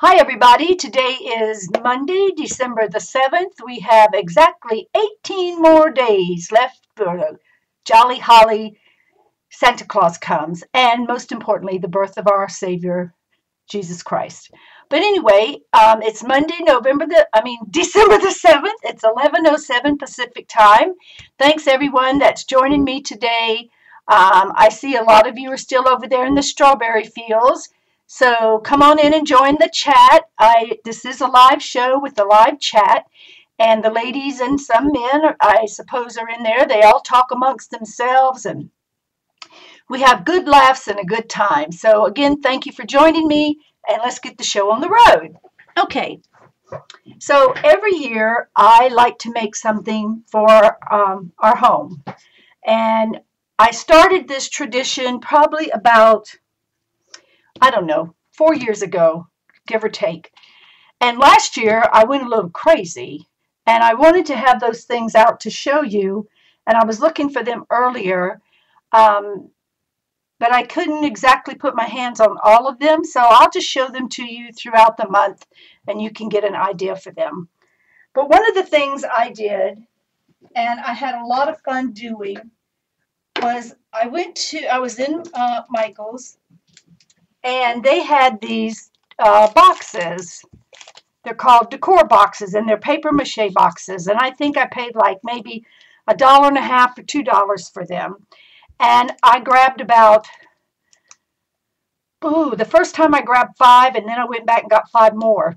Hi, everybody. Today is Monday, December the 7th. We have exactly 18 more days left for Jolly Holly Santa Claus comes, and most importantly, the birth of our Savior, Jesus Christ. But anyway, um, it's Monday, November the, I mean, December the 7th. It's 11.07 Pacific time. Thanks, everyone that's joining me today. Um, I see a lot of you are still over there in the strawberry fields. So come on in and join the chat. I This is a live show with a live chat. And the ladies and some men, I suppose, are in there. They all talk amongst themselves and we have good laughs and a good time. So again, thank you for joining me and let's get the show on the road. Okay, so every year I like to make something for um, our home. And I started this tradition probably about I don't know, four years ago, give or take. And last year I went a little crazy and I wanted to have those things out to show you. And I was looking for them earlier, um, but I couldn't exactly put my hands on all of them. So I'll just show them to you throughout the month and you can get an idea for them. But one of the things I did, and I had a lot of fun doing, was I went to, I was in uh, Michael's and they had these uh, boxes. They're called decor boxes, and they're paper mache boxes. And I think I paid like maybe a dollar and a half or two dollars for them. And I grabbed about, ooh, the first time I grabbed five, and then I went back and got five more.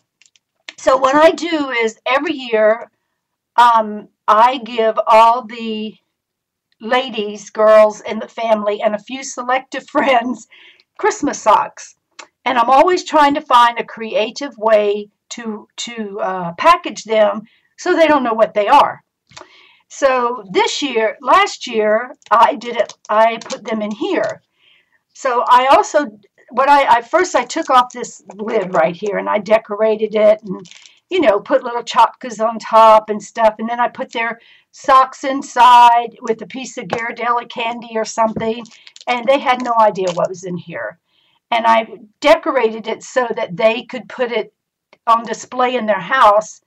So what I do is every year, um, I give all the ladies, girls in the family, and a few selective friends Christmas socks. And I'm always trying to find a creative way to, to uh, package them so they don't know what they are. So this year, last year, I did it, I put them in here. So I also, what I, I first I took off this lid right here and I decorated it and, you know, put little chockas on top and stuff. And then I put their socks inside with a piece of Ghirardelli candy or something and they had no idea what was in here. And I decorated it so that they could put it on display in their house,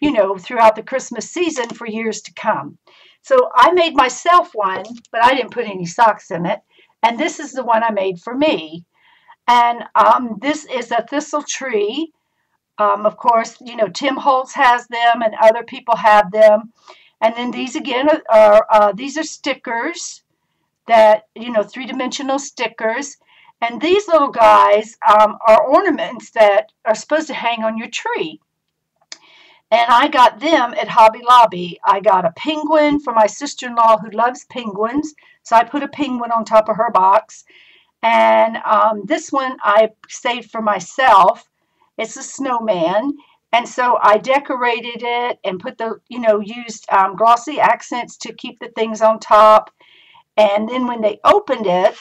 you know, throughout the Christmas season for years to come. So I made myself one, but I didn't put any socks in it. And this is the one I made for me. And um, this is a thistle tree. Um, of course, you know, Tim Holtz has them and other people have them. And then these again are, are uh, these are stickers that, you know, three-dimensional stickers. And these little guys um, are ornaments that are supposed to hang on your tree. And I got them at Hobby Lobby. I got a penguin for my sister-in-law who loves penguins. So I put a penguin on top of her box. And um, this one I saved for myself. It's a snowman. And so I decorated it and put the, you know, used um, glossy accents to keep the things on top. And then when they opened it,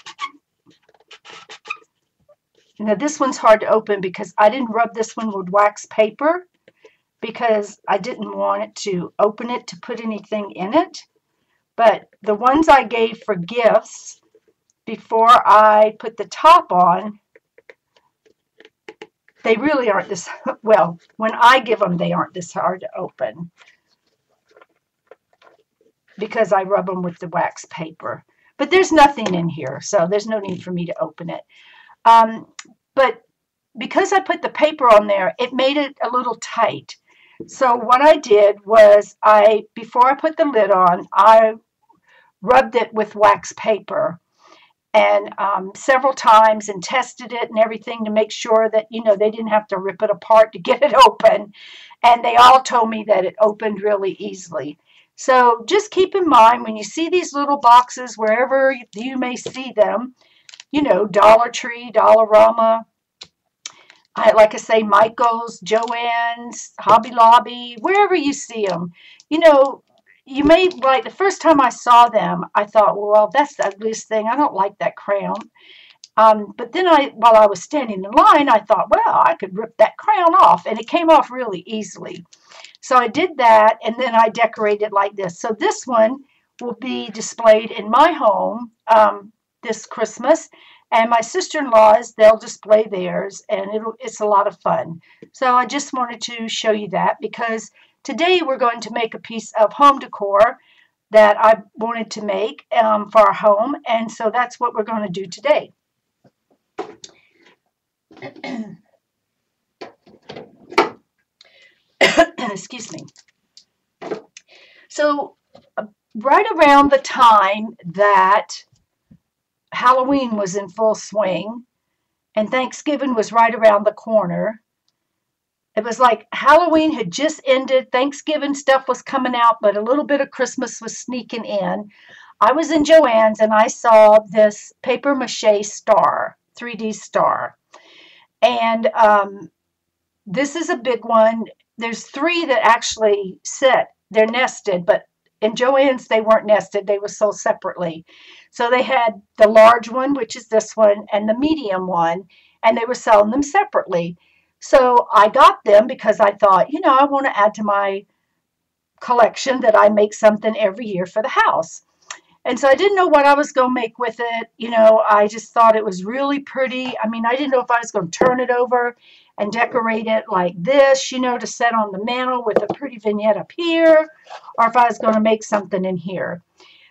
now this one's hard to open because I didn't rub this one with wax paper because I didn't want it to open it to put anything in it. But the ones I gave for gifts before I put the top on, they really aren't this, well, when I give them, they aren't this hard to open because I rub them with the wax paper. But there's nothing in here, so there's no need for me to open it. Um, but because I put the paper on there, it made it a little tight. So what I did was I, before I put the lid on, I rubbed it with wax paper and um, several times and tested it and everything to make sure that, you know, they didn't have to rip it apart to get it open. And they all told me that it opened really easily. So just keep in mind when you see these little boxes, wherever you may see them, you know, Dollar Tree, Dollarama, I, like I say, Michael's, Joann's, Hobby Lobby, wherever you see them, you know, you may, like the first time I saw them, I thought, well, that's the ugliest thing. I don't like that crown. Um, but then I, while I was standing in line, I thought, well, I could rip that crown off. And it came off really easily. So I did that, and then I decorated like this. So this one will be displayed in my home um, this Christmas. And my sister-in-laws, they'll display theirs, and it's a lot of fun. So I just wanted to show you that because today we're going to make a piece of home decor that I wanted to make um, for our home, and so that's what we're going to do today. Excuse me. So, uh, right around the time that Halloween was in full swing and Thanksgiving was right around the corner, it was like Halloween had just ended, Thanksgiving stuff was coming out, but a little bit of Christmas was sneaking in. I was in Joann's and I saw this paper mache star, 3D star. And um, this is a big one. There's three that actually sit. They're nested, but in Joann's they weren't nested. They were sold separately. So they had the large one, which is this one, and the medium one, and they were selling them separately. So I got them because I thought, you know, I want to add to my collection that I make something every year for the house. And so I didn't know what I was going to make with it. You know, I just thought it was really pretty. I mean, I didn't know if I was going to turn it over and decorate it like this, you know, to set on the mantle with a pretty vignette up here, or if I was going to make something in here.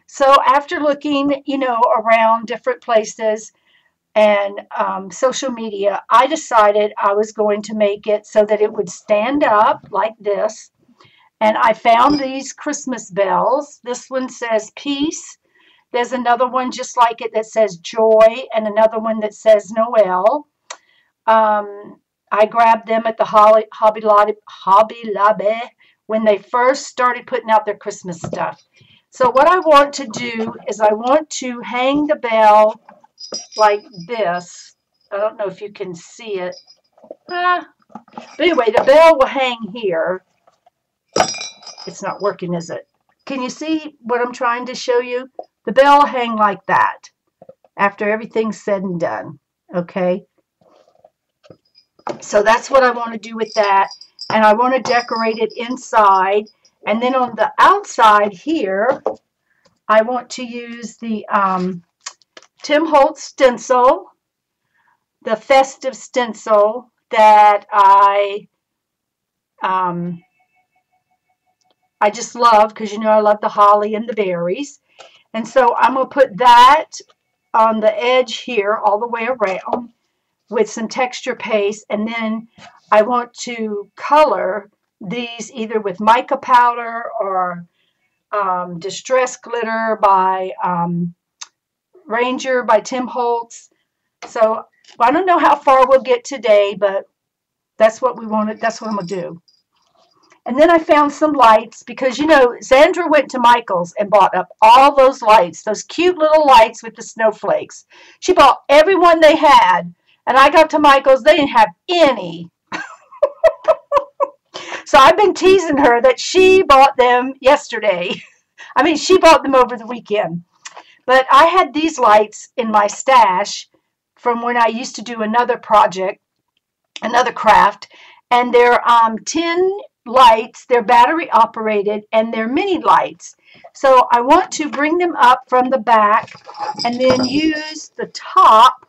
So after looking, you know, around different places and um, social media, I decided I was going to make it so that it would stand up like this. And I found these Christmas bells. This one says peace there's another one just like it that says Joy and another one that says Noel. Um, I grabbed them at the Hobby, Hobby, Lobby, Hobby Lobby when they first started putting out their Christmas stuff. So what I want to do is I want to hang the bell like this. I don't know if you can see it. Ah. But anyway, the bell will hang here. It's not working, is it? Can you see what I'm trying to show you? The bell hang like that after everything's said and done. Okay. So that's what I want to do with that. And I want to decorate it inside. And then on the outside here, I want to use the um, Tim Holtz stencil, the festive stencil that I um, I just love because you know I love the holly and the berries. And so I'm going to put that on the edge here all the way around with some texture paste. And then I want to color these either with mica powder or um, Distress Glitter by um, Ranger by Tim Holtz. So I don't know how far we'll get today, but that's what we wanted. That's what I'm going to do. And then I found some lights because, you know, Sandra went to Michael's and bought up all those lights, those cute little lights with the snowflakes. She bought every one they had. And I got to Michael's, they didn't have any. so I've been teasing her that she bought them yesterday. I mean, she bought them over the weekend. But I had these lights in my stash from when I used to do another project, another craft, and they're um, tin lights, they're battery operated, and they're mini lights. So I want to bring them up from the back and then use the top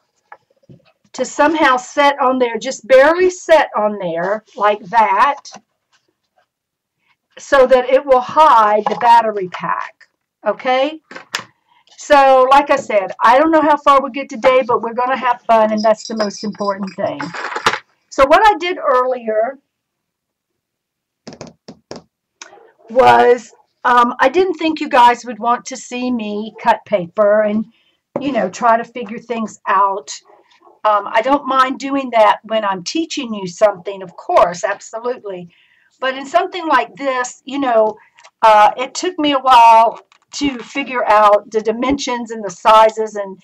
to somehow set on there, just barely set on there like that so that it will hide the battery pack. Okay? So, like I said, I don't know how far we get today, but we're going to have fun, and that's the most important thing. So what I did earlier was um, I didn't think you guys would want to see me cut paper and, you know, try to figure things out. Um, I don't mind doing that when I'm teaching you something, of course, absolutely. But in something like this, you know, uh, it took me a while to figure out the dimensions and the sizes and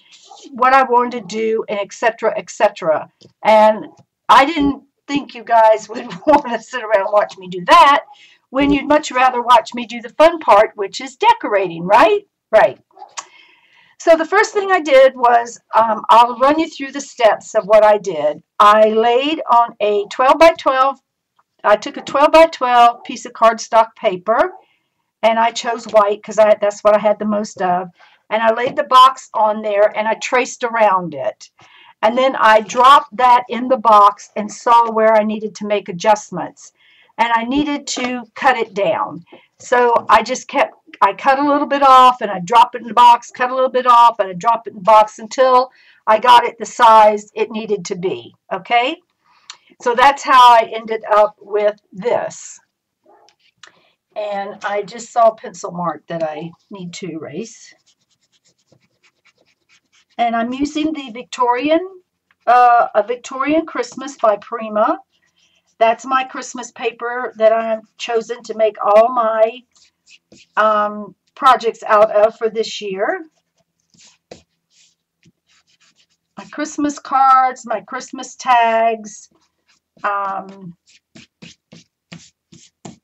what I wanted to do and etc. etc. And I didn't think you guys would want to sit around and watch me do that when you'd much rather watch me do the fun part, which is decorating, right? Right. So the first thing I did was, um, I'll run you through the steps of what I did. I laid on a 12 by 12, I took a 12 by 12 piece of cardstock paper, and I chose white because that's what I had the most of. and I laid the box on there and I traced around it. And then I dropped that in the box and saw where I needed to make adjustments. And I needed to cut it down. So I just kept, I cut a little bit off and I drop it in the box, cut a little bit off and I drop it in the box until I got it the size it needed to be. Okay? So that's how I ended up with this. And I just saw a pencil mark that I need to erase. And I'm using the Victorian, uh, a Victorian Christmas by Prima. That's my Christmas paper that I've chosen to make all my um, projects out of for this year. My Christmas cards, my Christmas tags, um,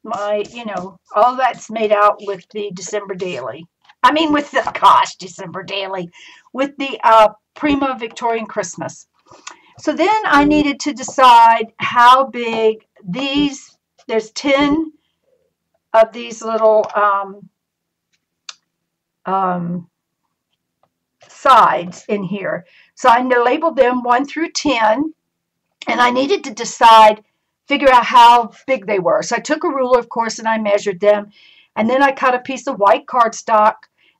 my, you know, all that's made out with the December Daily. I mean, with the, gosh, December Daily, with the uh, Prima Victorian Christmas. So then I needed to decide how big these, there's 10 of these little um, um, sides in here. So I labeled them 1 through 10, and I needed to decide figure out how big they were. So I took a ruler, of course, and I measured them. And then I cut a piece of white cardstock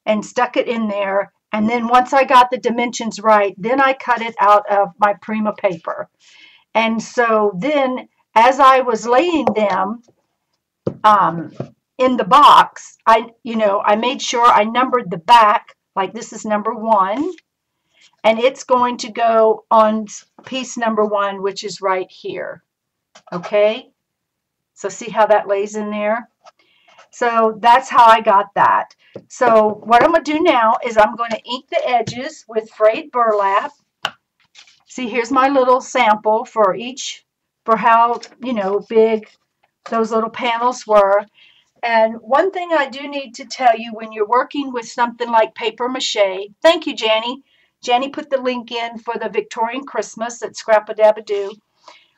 and stuck it in there. And then once I got the dimensions right, then I cut it out of my Prima paper. And so then as I was laying them um, in the box, I, you know, I made sure I numbered the back, like this is number one, and it's going to go on piece number one, which is right here. Okay? So see how that lays in there? So that's how I got that. So what I'm going to do now is I'm going to ink the edges with frayed burlap. See, here's my little sample for each, for how, you know, big those little panels were. And one thing I do need to tell you when you're working with something like paper mache, thank you, Janny. Janny put the link in for the Victorian Christmas at Scrap-a-Dab-a-Doo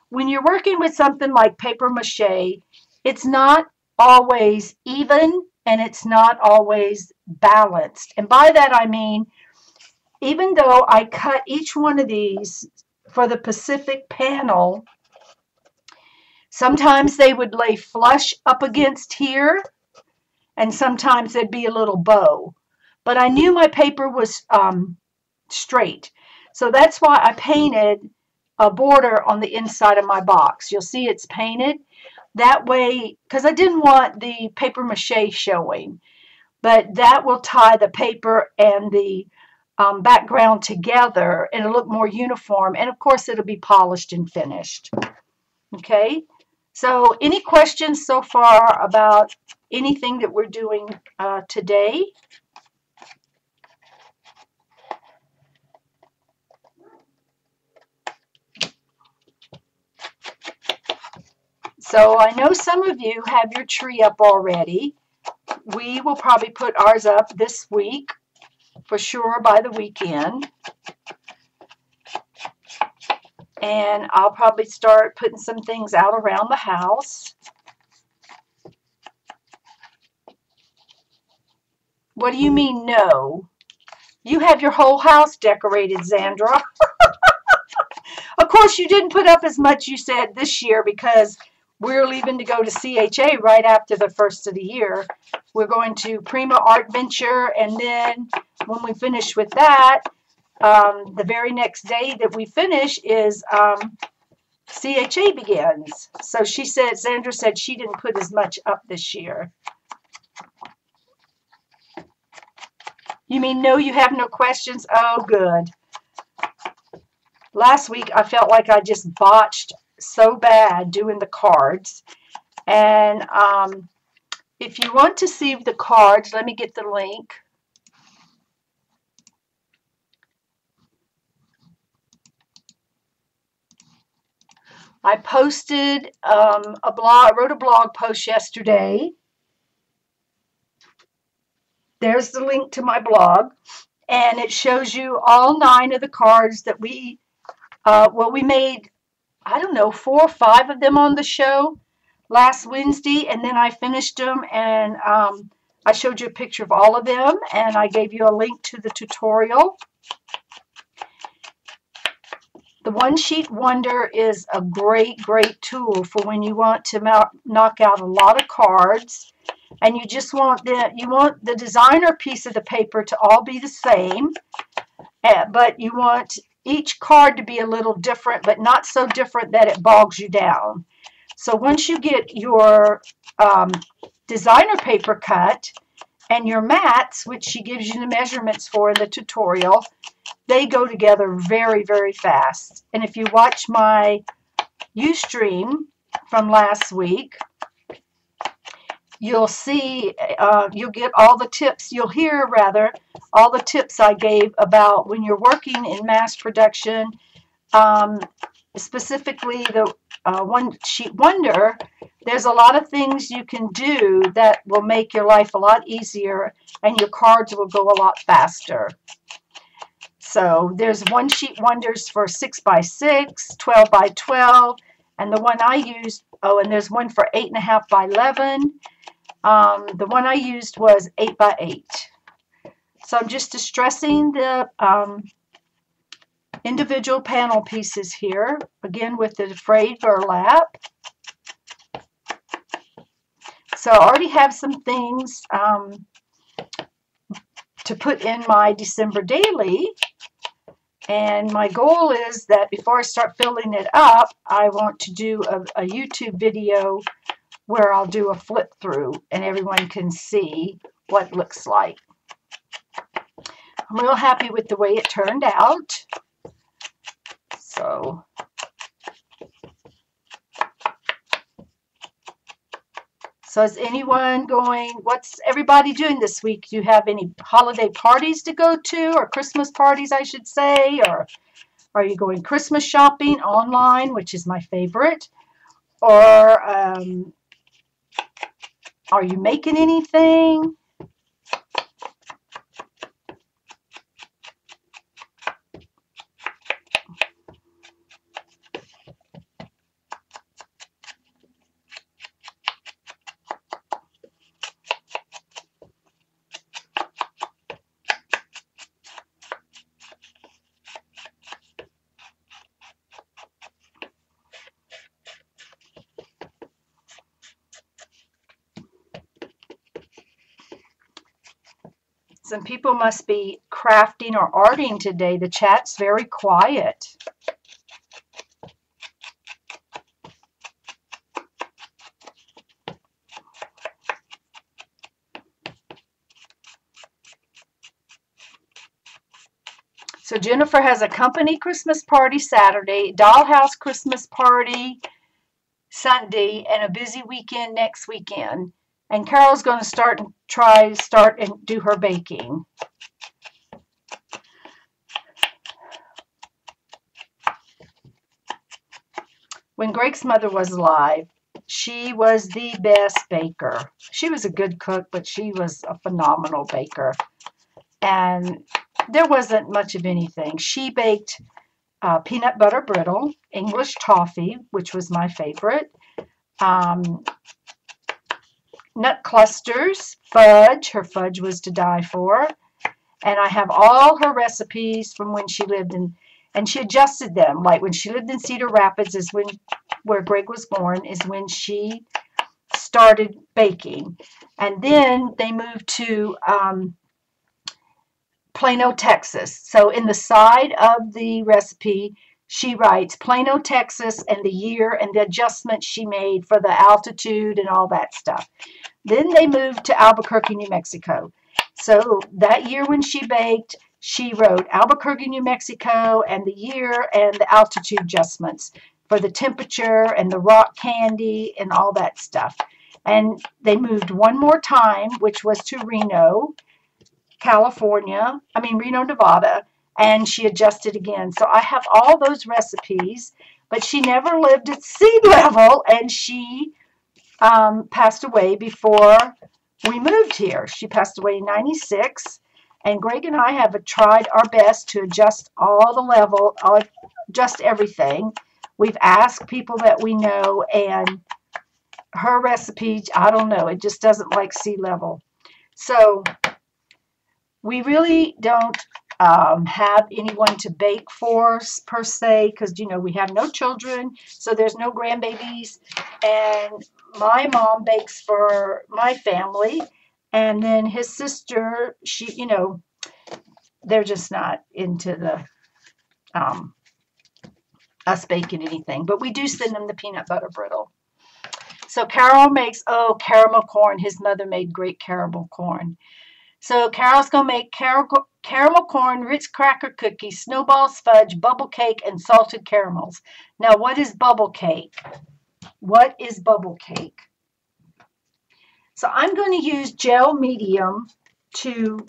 when you're working with something like paper mache, it's not always even and it's not always balanced. And by that I mean, even though I cut each one of these for the Pacific panel, sometimes they would lay flush up against here and sometimes there'd be a little bow. But I knew my paper was um, straight. So that's why I painted a border on the inside of my box. You'll see it's painted. That way, because I didn't want the paper mache showing, but that will tie the paper and the um, background together and it'll look more uniform. And of course, it'll be polished and finished. Okay, so any questions so far about anything that we're doing uh, today? So I know some of you have your tree up already. We will probably put ours up this week, for sure by the weekend. And I'll probably start putting some things out around the house. What do you hmm. mean, no? You have your whole house decorated, Zandra. of course, you didn't put up as much you said this year because we're leaving to go to CHA right after the first of the year. We're going to Prima Art Venture, and then when we finish with that, um, the very next day that we finish is um, CHA begins. So she said, Sandra said she didn't put as much up this year. You mean no, you have no questions? Oh, good. Last week I felt like I just botched so bad doing the cards. And um, if you want to see the cards, let me get the link. I posted um, a blog, I wrote a blog post yesterday. There's the link to my blog. And it shows you all nine of the cards that we, uh, well, we made I don't know, four or five of them on the show last Wednesday, and then I finished them and um, I showed you a picture of all of them and I gave you a link to the tutorial. The One Sheet Wonder is a great, great tool for when you want to knock out a lot of cards and you just want the you want the designer piece of the paper to all be the same eh, but you want each card to be a little different but not so different that it bogs you down. So once you get your um, designer paper cut and your mats which she gives you the measurements for in the tutorial they go together very very fast. And if you watch my Ustream from last week you'll see, uh, you'll get all the tips, you'll hear rather, all the tips I gave about when you're working in mass production, um, specifically the uh, One Sheet Wonder, there's a lot of things you can do that will make your life a lot easier and your cards will go a lot faster. So there's One Sheet Wonders for 6 by 6 12 by 12 and the one I used, oh, and there's one for 8.5 by 11 um, the one I used was 8 by 8 So I'm just distressing the um, individual panel pieces here, again with the frayed burlap. So I already have some things um, to put in my December daily. And my goal is that before I start filling it up, I want to do a, a YouTube video where I'll do a flip through and everyone can see what looks like. I'm real happy with the way it turned out. So, so is anyone going, what's everybody doing this week? Do you have any holiday parties to go to or Christmas parties, I should say? Or are you going Christmas shopping online, which is my favorite? Or um, are you making anything? Some people must be crafting or arting today. The chat's very quiet. So Jennifer has a company Christmas party Saturday, dollhouse Christmas party Sunday, and a busy weekend next weekend. And Carol's going to start and try, start and do her baking. When Greg's mother was alive, she was the best baker. She was a good cook, but she was a phenomenal baker. And there wasn't much of anything. She baked uh, peanut butter brittle, English toffee, which was my favorite, um, nut clusters, fudge. Her fudge was to die for. And I have all her recipes from when she lived in, and she adjusted them. Like when she lived in Cedar Rapids is when, where Greg was born, is when she started baking. And then they moved to um, Plano, Texas. So in the side of the recipe, she writes Plano, Texas, and the year and the adjustments she made for the altitude and all that stuff. Then they moved to Albuquerque, New Mexico. So that year when she baked, she wrote Albuquerque, New Mexico, and the year and the altitude adjustments for the temperature and the rock candy and all that stuff. And they moved one more time, which was to Reno, California, I mean Reno, Nevada, and she adjusted again. So I have all those recipes, but she never lived at sea level, and she um, passed away before we moved here. She passed away in 96, and Greg and I have tried our best to adjust all the level, adjust everything. We've asked people that we know, and her recipe, I don't know, it just doesn't like sea level. So we really don't um, have anyone to bake for per se because you know we have no children so there's no grandbabies. And my mom bakes for my family and then his sister she you know they're just not into the um, us baking anything but we do send them the peanut butter brittle. So carol makes oh caramel corn. His mother made great caramel corn. So Carol's to make caramel, caramel corn, Ritz cracker cookies, snowballs, fudge, bubble cake, and salted caramels. Now, what is bubble cake? What is bubble cake? So I'm going to use gel medium to,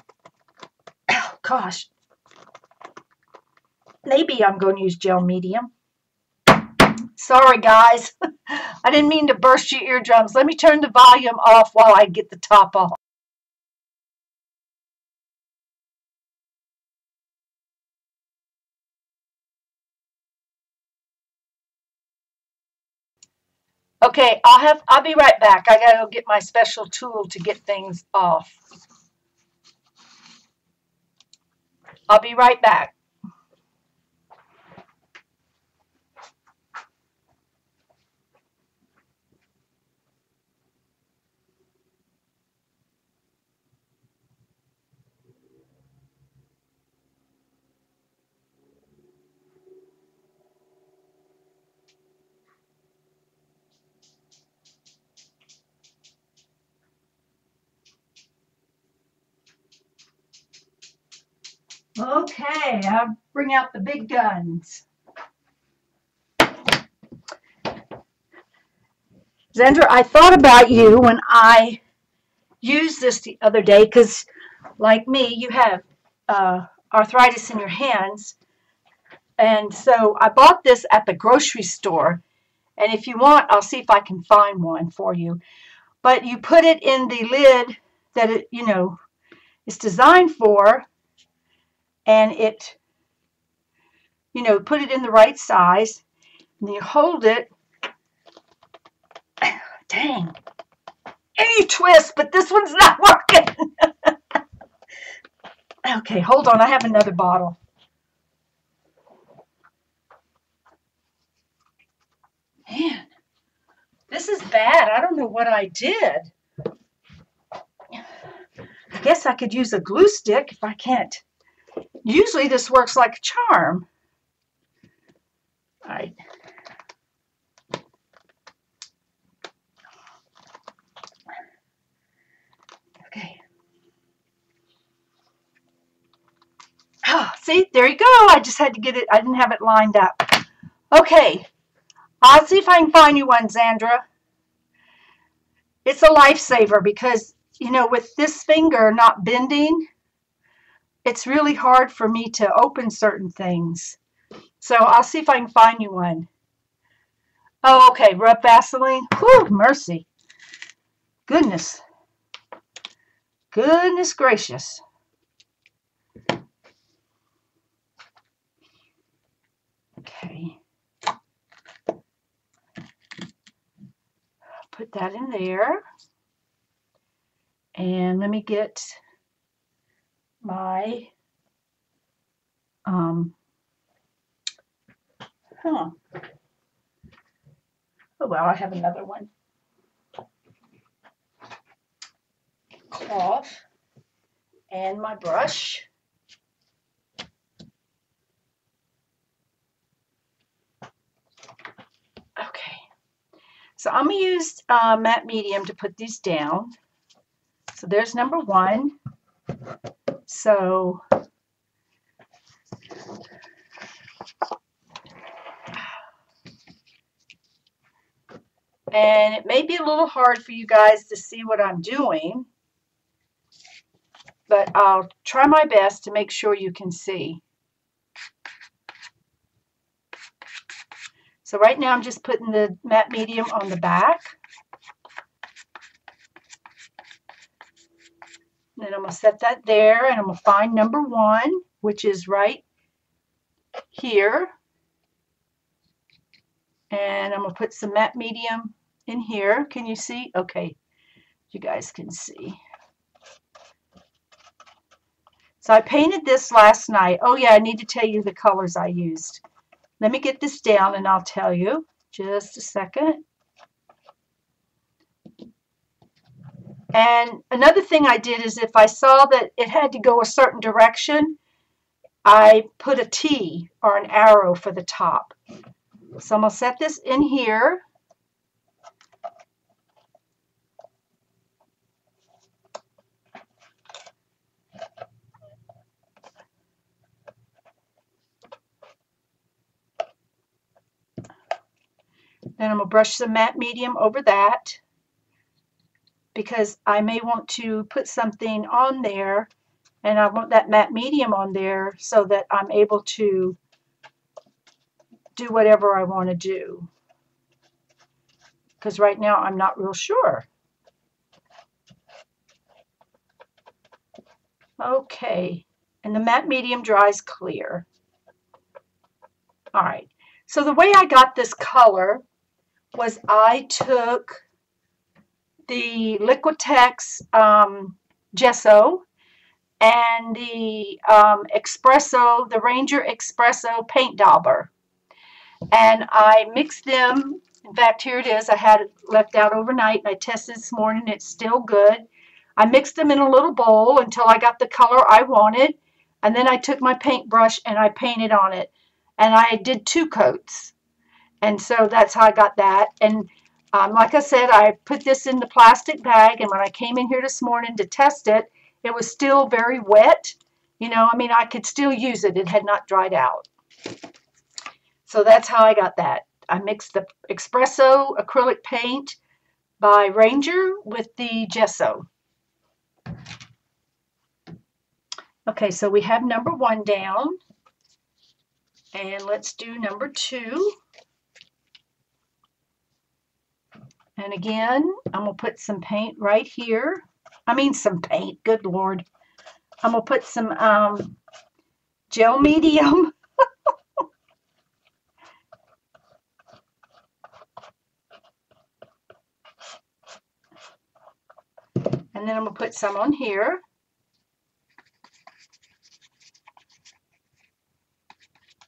oh gosh, maybe I'm going to use gel medium. Sorry, guys. I didn't mean to burst your eardrums. Let me turn the volume off while I get the top off. Okay, I'll have I'll be right back. I gotta go get my special tool to get things off. I'll be right back. Okay, I'll bring out the big guns. Zandra, I thought about you when I used this the other day because, like me, you have uh, arthritis in your hands. And so I bought this at the grocery store. And if you want, I'll see if I can find one for you. But you put it in the lid that it, you know, is designed for and it, you know, put it in the right size, and you hold it. Dang. Any twist, but this one's not working. okay, hold on. I have another bottle. Man, this is bad. I don't know what I did. I guess I could use a glue stick if I can't Usually this works like a charm. All right. Okay. Oh, see, there you go. I just had to get it. I didn't have it lined up. Okay. I'll see if I can find you one, Zandra. It's a lifesaver because, you know, with this finger not bending, it's really hard for me to open certain things. So I'll see if I can find you one. Oh, okay. Rub Vaseline. Whew, mercy. Goodness. Goodness gracious. Okay. Put that in there. And let me get my um, huh. Oh well, I have another one. Cloth and my brush. Okay, so I'm going to use uh, matte medium to put these down. So there's number one. So and it may be a little hard for you guys to see what I'm doing, but I'll try my best to make sure you can see. So right now I'm just putting the matte medium on the back. Then I'm going to set that there and I'm going to find number one, which is right here. And I'm going to put some matte medium in here. Can you see? Okay, you guys can see. So I painted this last night. Oh yeah, I need to tell you the colors I used. Let me get this down and I'll tell you. Just a second. And another thing I did is if I saw that it had to go a certain direction, I put a T or an arrow for the top. So I'm going to set this in here. Then I'm going to brush some matte medium over that because I may want to put something on there and I want that matte medium on there so that I'm able to do whatever I want to do. Because right now I'm not real sure. Okay, and the matte medium dries clear. All right, so the way I got this color was I took the Liquitex um, gesso and the um, Espresso, the Ranger Espresso paint dauber. And I mixed them. In fact, here it is. I had it left out overnight and I tested this morning. It's still good. I mixed them in a little bowl until I got the color I wanted. And then I took my paintbrush and I painted on it. And I did two coats. And so that's how I got that. And um, like I said, I put this in the plastic bag. And when I came in here this morning to test it, it was still very wet. You know, I mean, I could still use it. It had not dried out. So that's how I got that. I mixed the Espresso acrylic paint by Ranger with the gesso. Okay, so we have number one down. And let's do number two. And again, I'm going to put some paint right here. I mean some paint, good lord. I'm going to put some um, gel medium. and then I'm going to put some on here.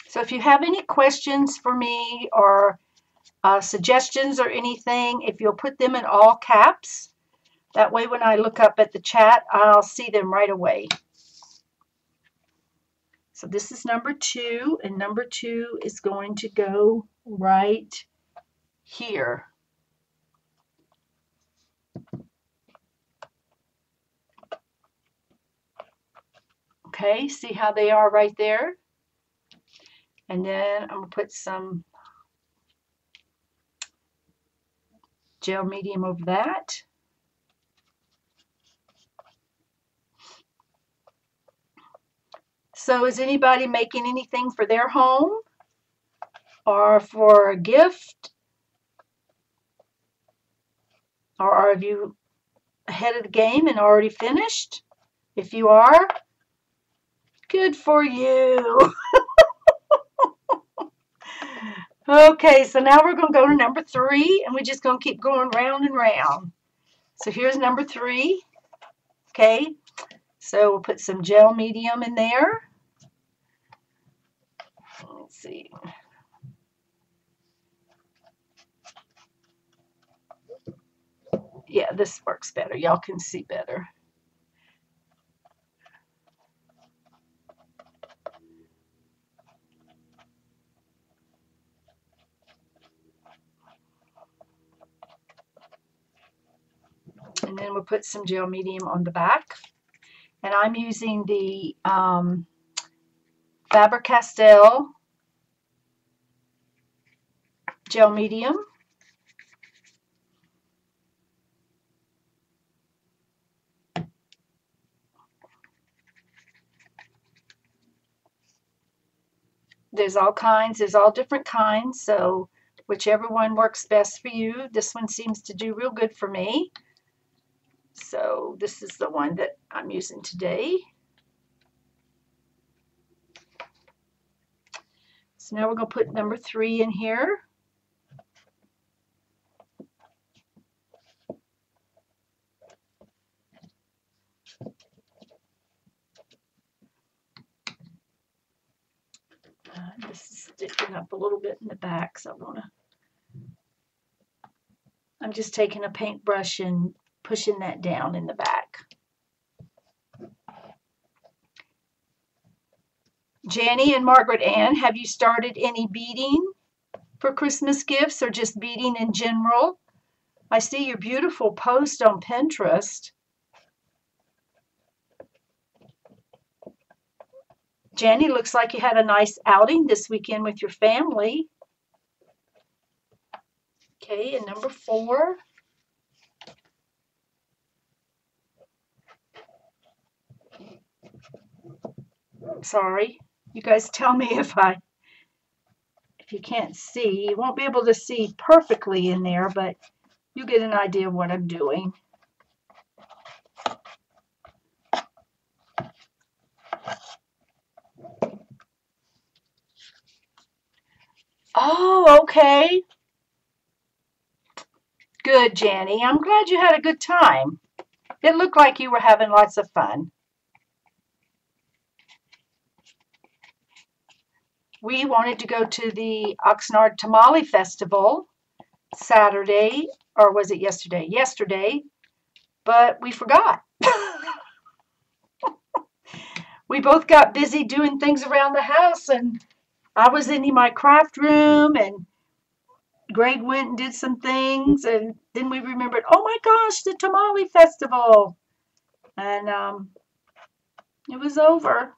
So if you have any questions for me or uh, suggestions or anything, if you'll put them in all caps, that way when I look up at the chat, I'll see them right away. So this is number two, and number two is going to go right here. Okay, see how they are right there? And then I'm going to put some gel medium of that. So is anybody making anything for their home or for a gift? Or are you ahead of the game and already finished? If you are, good for you. Okay, so now we're going to go to number three, and we're just going to keep going round and round. So here's number three. Okay, so we'll put some gel medium in there. Let's see. Yeah, this works better. Y'all can see better. Put some gel medium on the back. And I'm using the um, Faber-Castell gel medium. There's all kinds, there's all different kinds, so whichever one works best for you. This one seems to do real good for me. So this is the one that I'm using today. So now we're going to put number three in here. Uh, this is sticking up a little bit in the back, so I want to. I'm just taking a paintbrush and pushing that down in the back. Janny and Margaret Ann, have you started any beading for Christmas gifts or just beading in general? I see your beautiful post on Pinterest. Janny, looks like you had a nice outing this weekend with your family. Okay, and number four. Sorry, you guys tell me if I, if you can't see, you won't be able to see perfectly in there, but you get an idea of what I'm doing. Oh, okay. Good, Janny. I'm glad you had a good time. It looked like you were having lots of fun. We wanted to go to the Oxnard Tamale Festival Saturday, or was it yesterday? Yesterday, but we forgot. we both got busy doing things around the house and I was in my craft room and Greg went and did some things and then we remembered, oh my gosh, the tamale festival. And um, it was over.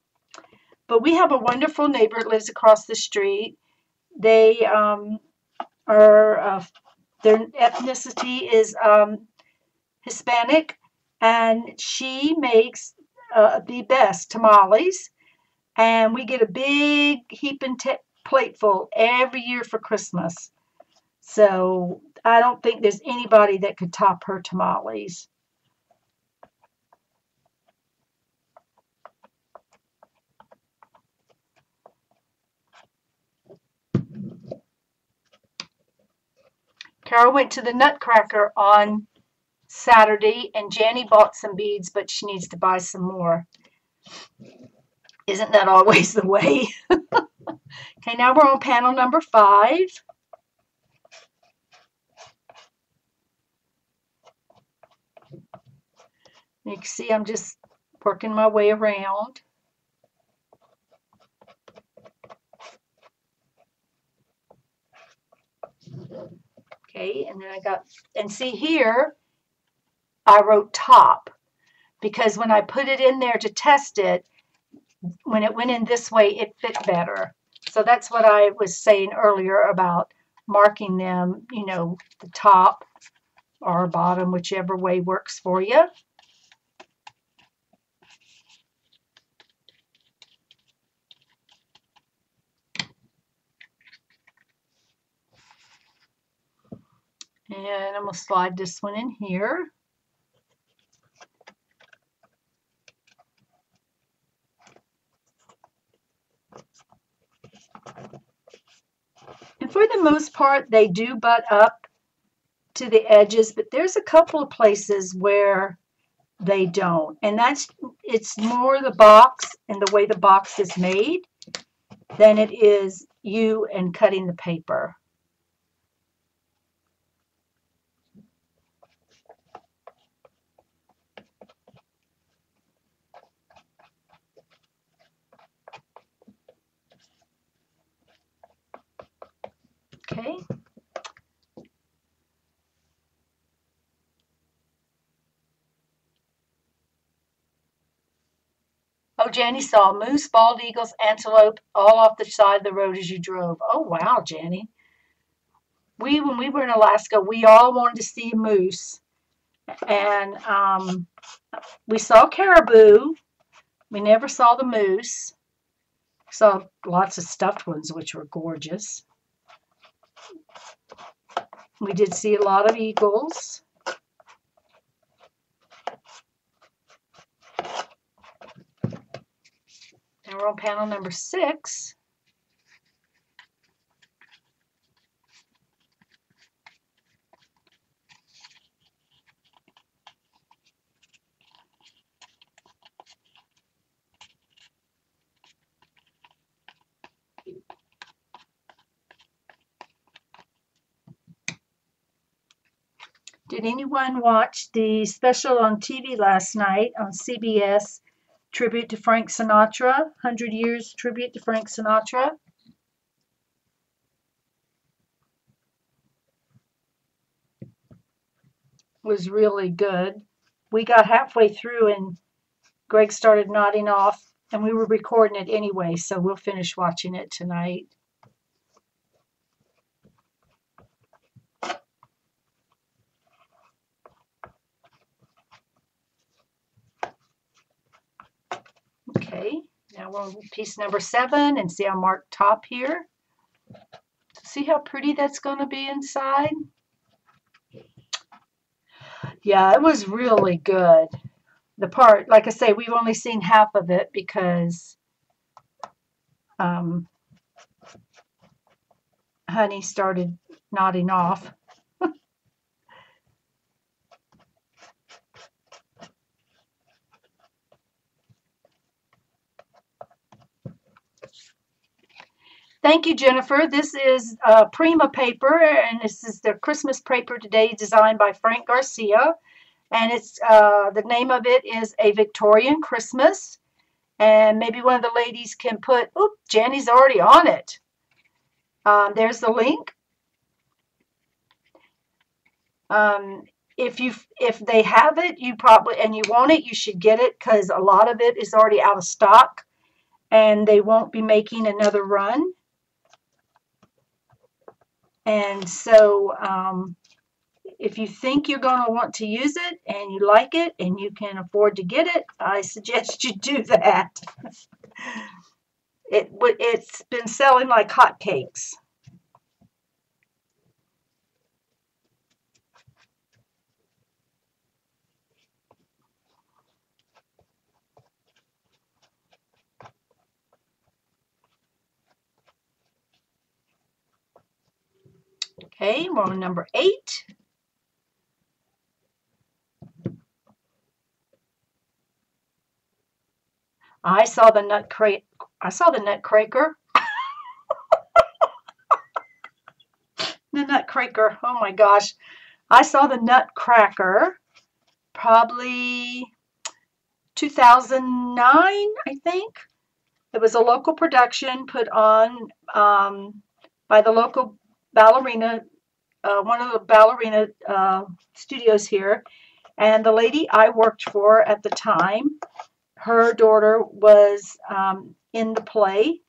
But we have a wonderful neighbor that lives across the street. They um, are, uh, their ethnicity is um, Hispanic and she makes uh, the best tamales and we get a big heaping plateful every year for Christmas. So I don't think there's anybody that could top her tamales. Carol went to the Nutcracker on Saturday and Janny bought some beads, but she needs to buy some more. Isn't that always the way? okay, now we're on panel number five. You can see I'm just working my way around. Okay, and then I got, and see here, I wrote top because when I put it in there to test it, when it went in this way, it fit better. So that's what I was saying earlier about marking them, you know, the top or bottom, whichever way works for you. And I'm going to slide this one in here. And for the most part, they do butt up to the edges, but there's a couple of places where they don't. And that's, it's more the box and the way the box is made than it is you and cutting the paper. Okay. Oh, Janny saw moose, bald eagles, antelope, all off the side of the road as you drove. Oh, wow, Janny. We, when we were in Alaska, we all wanted to see moose. And um, we saw caribou. We never saw the moose. Saw lots of stuffed ones, which were gorgeous. We did see a lot of eagles. and we're on panel number six. Did anyone watch the special on TV last night on CBS Tribute to Frank Sinatra, 100 Years Tribute to Frank Sinatra? Was really good. We got halfway through and Greg started nodding off, and we were recording it anyway, so we'll finish watching it tonight. Okay, now we're on piece number seven and see I marked top here. See how pretty that's going to be inside? Yeah, it was really good. The part, like I say, we've only seen half of it because um, Honey started nodding off. Thank you, Jennifer. This is uh, Prima paper, and this is the Christmas paper today designed by Frank Garcia. And it's uh, the name of it is A Victorian Christmas. And maybe one of the ladies can put, oop, Jenny's already on it. Um, there's the link. Um, if you if they have it, you probably and you want it, you should get it because a lot of it is already out of stock, and they won't be making another run. And so um, if you think you're going to want to use it and you like it and you can afford to get it, I suggest you do that. it, it's been selling like hotcakes. Okay, we're number eight. I saw the nutcracker. I saw the nutcracker. the nutcracker. Oh my gosh. I saw the nutcracker probably 2009, I think. It was a local production put on um, by the local ballerina, uh, one of the ballerina uh, studios here. And the lady I worked for at the time, her daughter was um, in the play.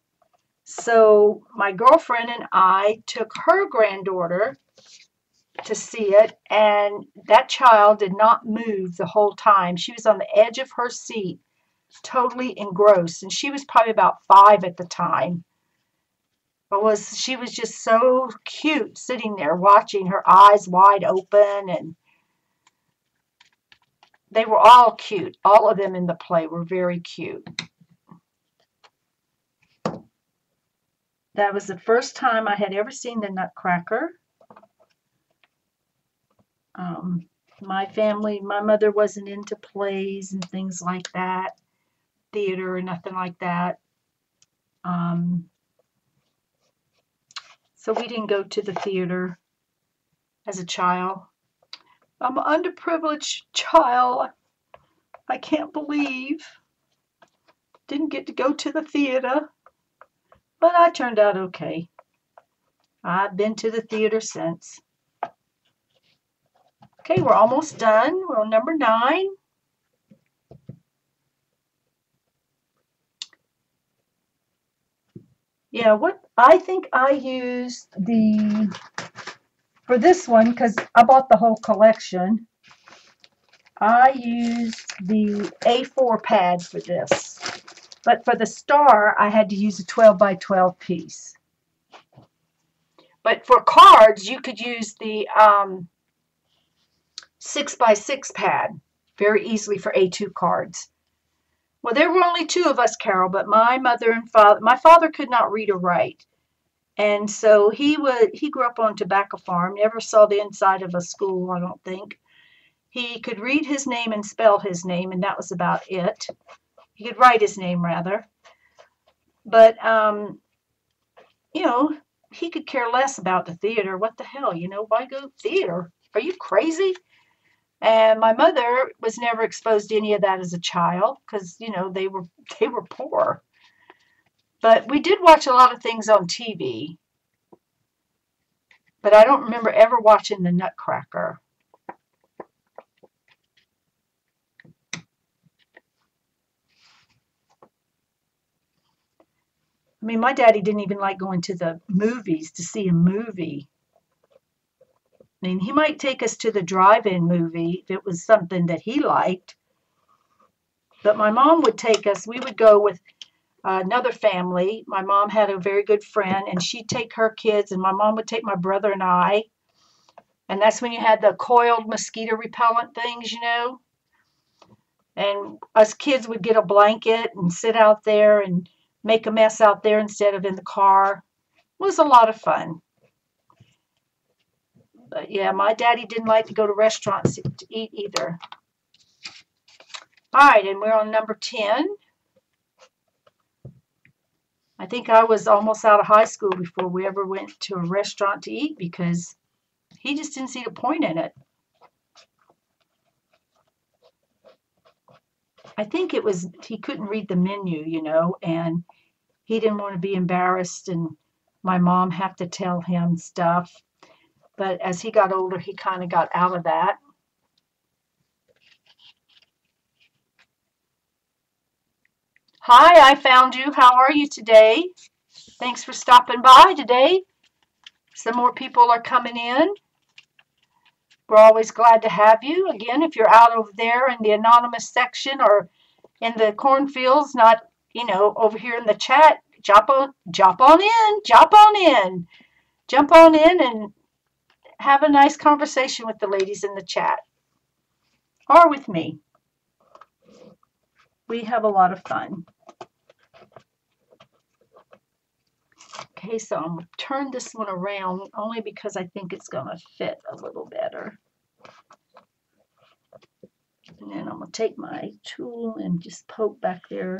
So my girlfriend and I took her granddaughter to see it, and that child did not move the whole time. She was on the edge of her seat, totally engrossed, and she was probably about five at the time was she was just so cute sitting there watching her eyes wide open and they were all cute. All of them in the play were very cute. That was the first time I had ever seen the Nutcracker. Um, my family, my mother wasn't into plays and things like that, theater or nothing like that. Um, so we didn't go to the theater as a child. I'm an underprivileged child. I can't believe. Didn't get to go to the theater. But I turned out okay. I've been to the theater since. Okay, we're almost done. We're on number nine. Yeah, what I think I used the, for this one, because I bought the whole collection, I used the A4 pad for this. But for the star, I had to use a 12 by 12 piece. But for cards, you could use the um, 6 by 6 pad very easily for A2 cards. Well, there were only two of us, Carol, but my mother and father, my father could not read or write. And so he would, he grew up on a tobacco farm, never saw the inside of a school, I don't think. He could read his name and spell his name, and that was about it. He could write his name, rather. But, um, you know, he could care less about the theater. What the hell, you know, why go theater? Are you crazy? And my mother was never exposed to any of that as a child because, you know, they were they were poor. But we did watch a lot of things on TV. But I don't remember ever watching the Nutcracker. I mean, my daddy didn't even like going to the movies to see a movie. I mean, he might take us to the drive-in movie if it was something that he liked. But my mom would take us, we would go with uh, another family. My mom had a very good friend, and she'd take her kids, and my mom would take my brother and I. And that's when you had the coiled mosquito repellent things, you know. And us kids would get a blanket and sit out there and make a mess out there instead of in the car. It was a lot of fun. But yeah, my daddy didn't like to go to restaurants to eat either. All right, and we're on number 10. I think I was almost out of high school before we ever went to a restaurant to eat because he just didn't see the point in it. I think it was he couldn't read the menu, you know, and he didn't want to be embarrassed and my mom have to tell him stuff. But as he got older, he kind of got out of that. Hi, I found you. How are you today? Thanks for stopping by today. Some more people are coming in. We're always glad to have you. Again, if you're out over there in the anonymous section or in the cornfields, not, you know, over here in the chat, jump on, jump on in, jump on in. Jump on in and have a nice conversation with the ladies in the chat. Or with me. We have a lot of fun. Okay, so I'm going to turn this one around only because I think it's going to fit a little better. And then I'm going to take my tool and just poke back there.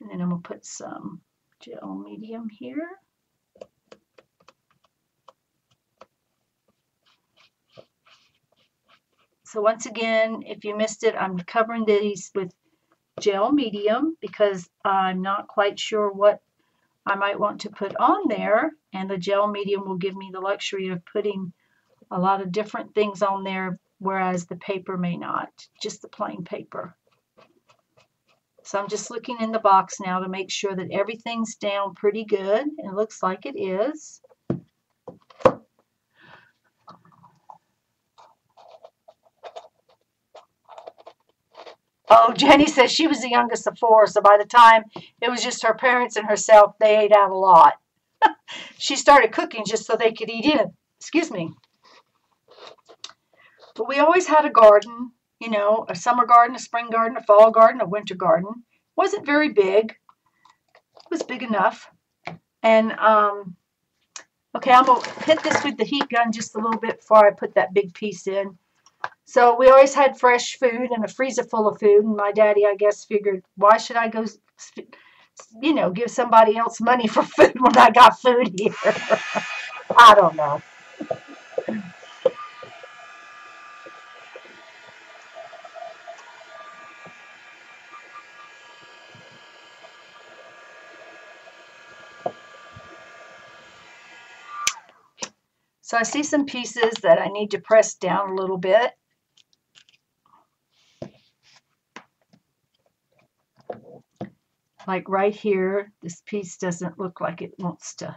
And then I'm going to put some gel medium here. So once again, if you missed it, I'm covering these with gel medium because I'm not quite sure what I might want to put on there and the gel medium will give me the luxury of putting a lot of different things on there whereas the paper may not, just the plain paper. So I'm just looking in the box now to make sure that everything's down pretty good. It looks like it is. Oh, Jenny says she was the youngest of four, so by the time it was just her parents and herself, they ate out a lot. she started cooking just so they could eat in. Excuse me. But we always had a garden, you know, a summer garden, a spring garden, a fall garden, a winter garden. It wasn't very big. It was big enough. And, um, okay, I'm going to hit this with the heat gun just a little bit before I put that big piece in. So we always had fresh food and a freezer full of food. And my daddy, I guess, figured, why should I go, you know, give somebody else money for food when I got food here? I don't know. So I see some pieces that I need to press down a little bit. Like right here, this piece doesn't look like it wants to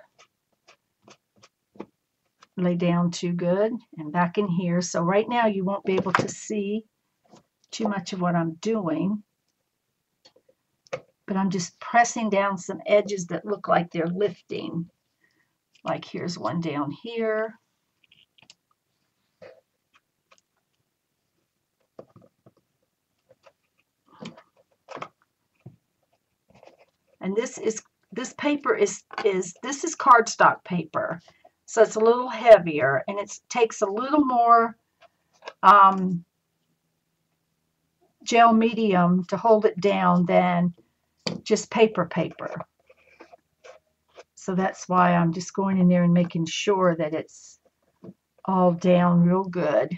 lay down too good. And back in here, so right now you won't be able to see too much of what I'm doing. But I'm just pressing down some edges that look like they're lifting. Like here's one down here. And this is this paper is is this is cardstock paper. So it's a little heavier and it takes a little more um, gel medium to hold it down than just paper paper. So that's why I'm just going in there and making sure that it's all down real good.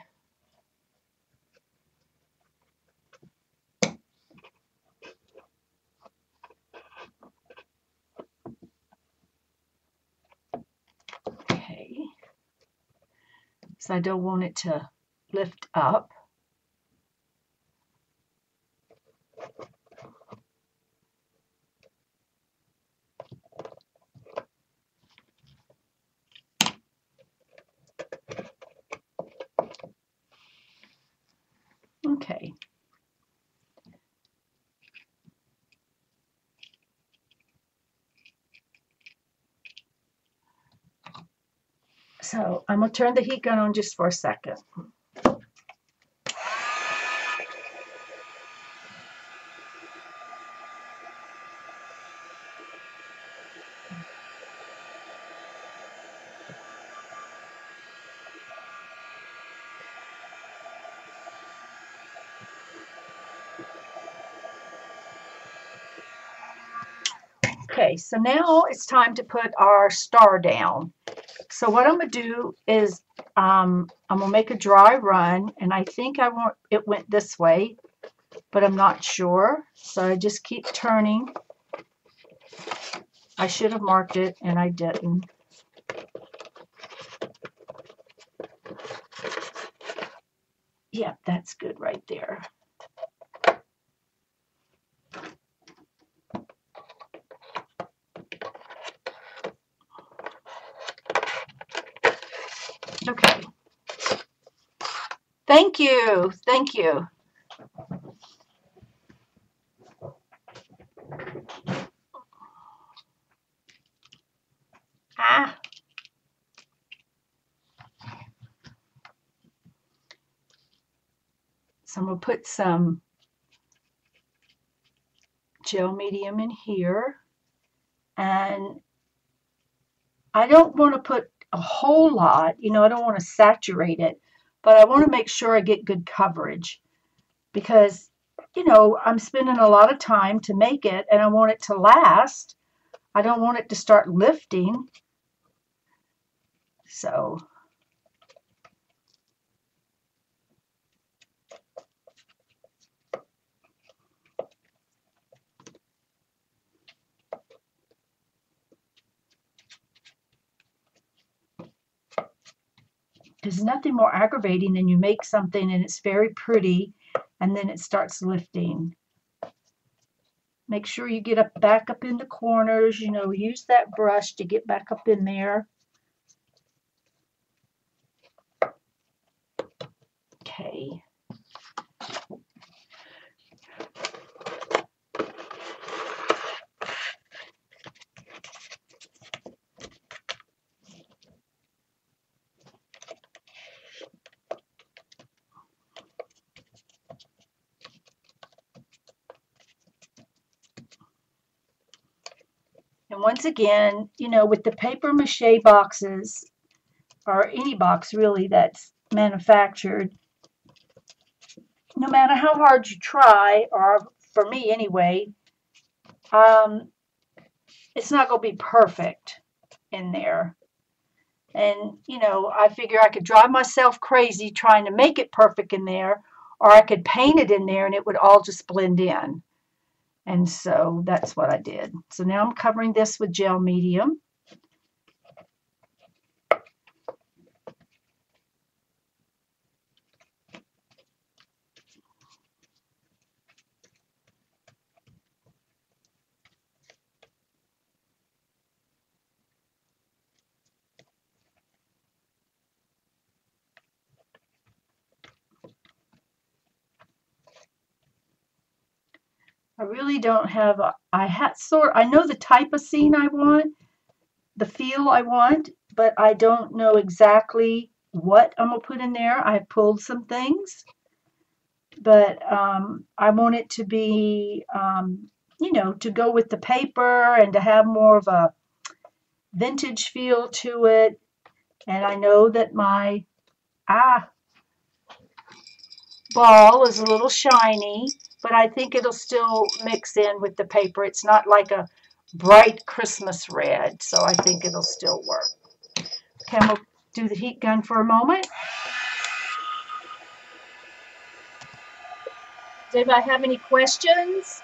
So I don't want it to lift up. Okay. So I'm going to turn the heat gun on just for a second. Okay, so now it's time to put our star down. So what I'm going to do is um, I'm going to make a dry run, and I think I want it went this way, but I'm not sure. So I just keep turning. I should have marked it, and I didn't. Yep, that's good right there. Thank you. Thank you. Ah. So I'm going to put some gel medium in here. And I don't want to put a whole lot. You know, I don't want to saturate it, but I want to make sure I get good coverage because, you know, I'm spending a lot of time to make it and I want it to last. I don't want it to start lifting. So there's nothing more aggravating than you make something and it's very pretty and then it starts lifting. Make sure you get up back up in the corners, you know, use that brush to get back up in there. Okay. And once again, you know, with the paper mache boxes, or any box really that's manufactured, no matter how hard you try, or for me anyway, um, it's not going to be perfect in there. And, you know, I figure I could drive myself crazy trying to make it perfect in there, or I could paint it in there and it would all just blend in. And so that's what I did. So now I'm covering this with gel medium. I really don't have, a, I had sort, I know the type of scene I want, the feel I want, but I don't know exactly what I'm going to put in there. I pulled some things, but um, I want it to be, um, you know, to go with the paper and to have more of a vintage feel to it. And I know that my, ah, ball is a little shiny but I think it'll still mix in with the paper. It's not like a bright Christmas red, so I think it'll still work. Okay, to do the heat gun for a moment. Does anybody have any questions?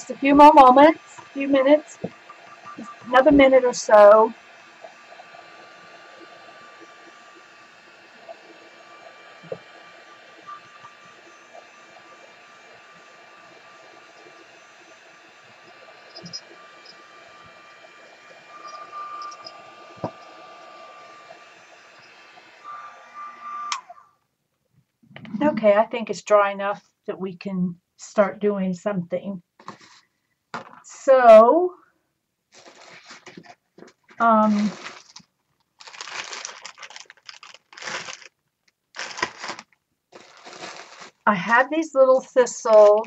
Just a few more moments, a few minutes, another minute or so. Okay, I think it's dry enough that we can start doing something. So, um, I have these little thistle.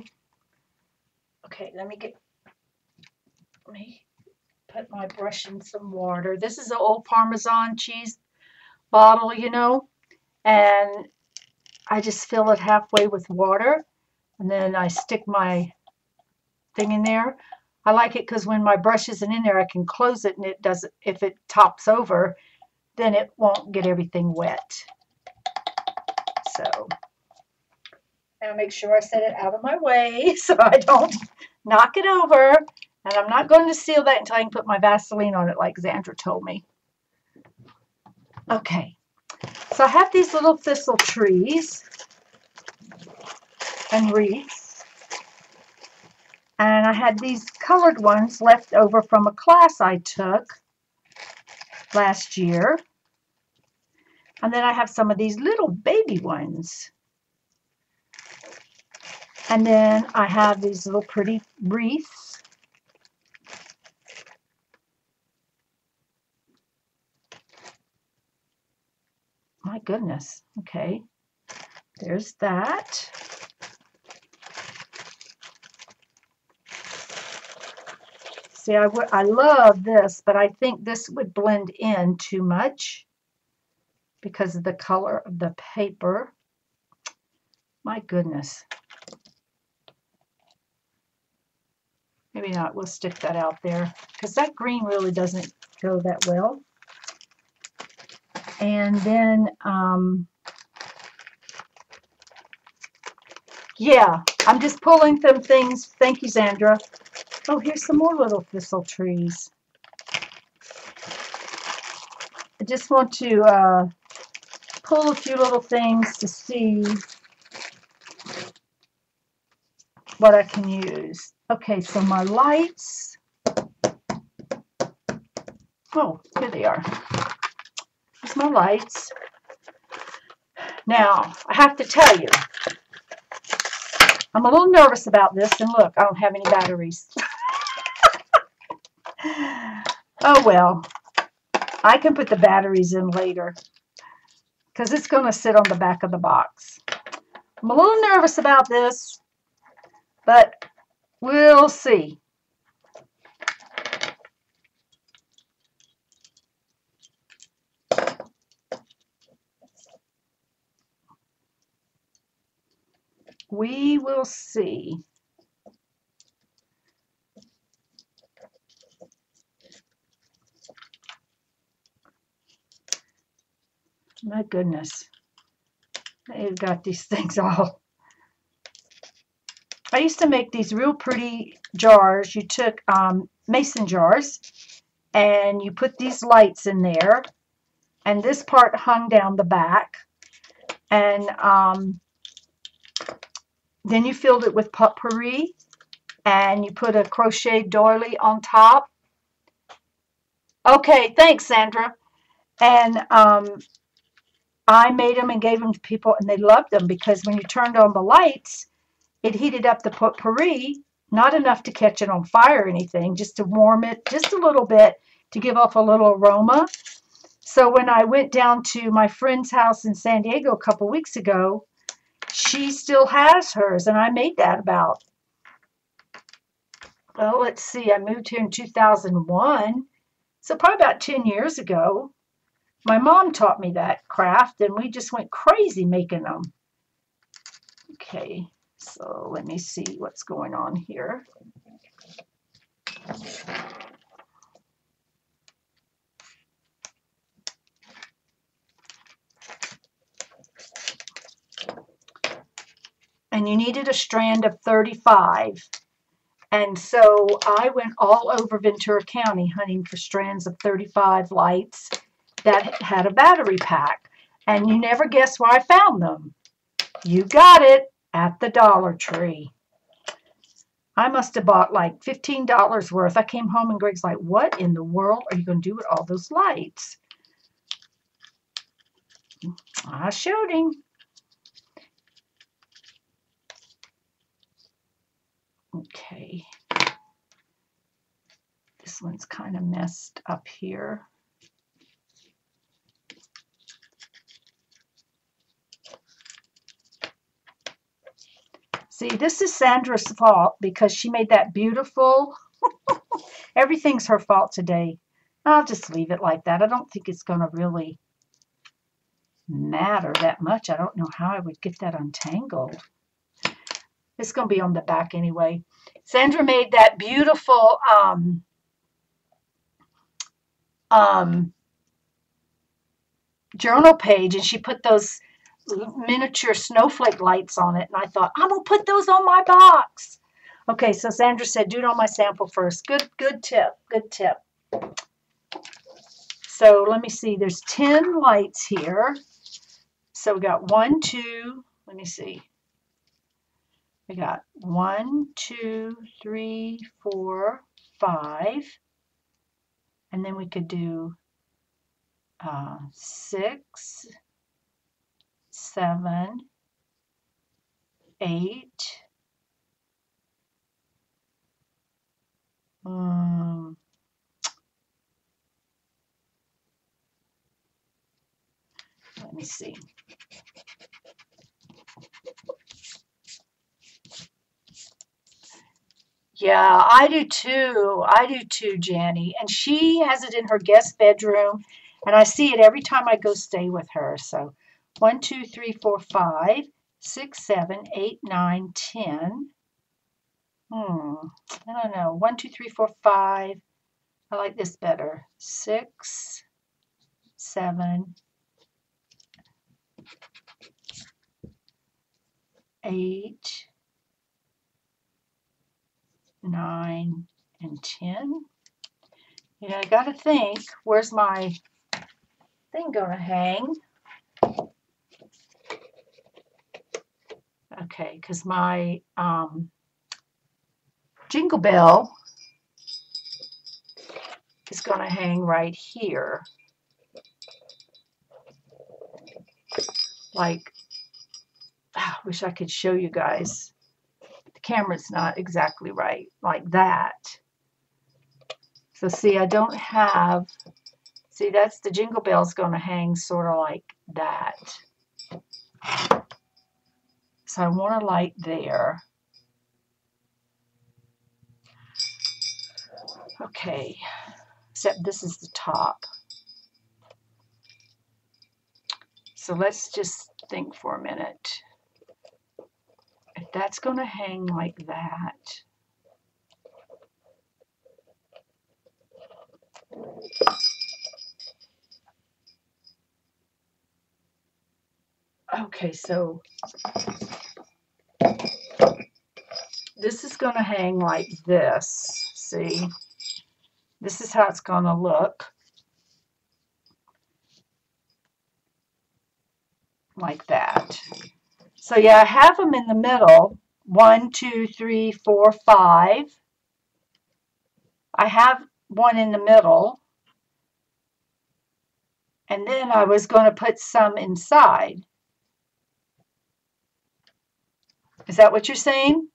Okay, let me get, let me put my brush in some water. This is an old Parmesan cheese bottle, you know, and I just fill it halfway with water and then I stick my thing in there. I like it because when my brush isn't in there, I can close it and it doesn't, if it tops over, then it won't get everything wet. So, I'll make sure I set it out of my way so I don't knock it over. And I'm not going to seal that until I can put my Vaseline on it like Xandra told me. Okay, so I have these little thistle trees and wreaths. And I had these colored ones left over from a class I took last year. And then I have some of these little baby ones. And then I have these little pretty wreaths. My goodness. Okay. There's that. See, I, I love this, but I think this would blend in too much because of the color of the paper. My goodness. Maybe not. We'll stick that out there because that green really doesn't go that well. And then, um, yeah, I'm just pulling some things. Thank you, Xandra. Oh, here's some more little thistle trees. I just want to uh, pull a few little things to see what I can use. Okay, so my lights. Oh, here they are. Here's my lights. Now, I have to tell you, I'm a little nervous about this, and look, I don't have any batteries. oh well, I can put the batteries in later because it's going to sit on the back of the box. I'm a little nervous about this, but we'll see. We will see. My goodness. They've got these things all. I used to make these real pretty jars. You took um, mason jars and you put these lights in there and this part hung down the back. And um, then you filled it with potpourri and you put a crochet doily on top. Okay, thanks, Sandra. And um, I made them and gave them to people, and they loved them because when you turned on the lights, it heated up the potpourri, not enough to catch it on fire or anything, just to warm it just a little bit to give off a little aroma. So when I went down to my friend's house in San Diego a couple weeks ago, she still has hers, and I made that about, well, let's see, I moved here in 2001, so probably about 10 years ago. My mom taught me that craft, and we just went crazy making them. Okay, so let me see what's going on here. And you needed a strand of 35. And so I went all over Ventura County hunting for strands of 35 lights that had a battery pack. And you never guess where I found them. You got it at the Dollar Tree. I must have bought like $15 worth. I came home and Greg's like, what in the world are you going to do with all those lights? I showed him. Okay. This one's kind of messed up here. See, this is Sandra's fault because she made that beautiful. Everything's her fault today. I'll just leave it like that. I don't think it's going to really matter that much. I don't know how I would get that untangled. It's going to be on the back anyway. Sandra made that beautiful um, um, journal page and she put those miniature snowflake lights on it. And I thought, I'm going to put those on my box. Okay, so Sandra said, do it on my sample first. Good, good tip, good tip. So let me see, there's 10 lights here. So we got one, two, let me see. We got one, two, three, four, five. And then we could do uh, six, seven, eight, um, let me see. Yeah, I do too. I do too, Janny. And she has it in her guest bedroom, and I see it every time I go stay with her. So one, two, three, four, five, six, seven, eight, nine, ten. Hmm, I don't know. One, two, three, four, five. I like this better. Six, seven, eight, nine, and ten. You know, I got to think, where's my thing going to hang? Okay, because my um, jingle bell is going to hang right here. Like, I wish I could show you guys. The camera's not exactly right, like that. So see, I don't have, see, that's the jingle bell's going to hang sort of like that. So I want a light there. Okay, except this is the top. So let's just think for a minute. If that's going to hang like that, Okay, so this is going to hang like this. See? This is how it's going to look. like that. So yeah, I have them in the middle. One, two, three, four, five. I have one in the middle. And then I was going to put some inside. Is that what you're saying?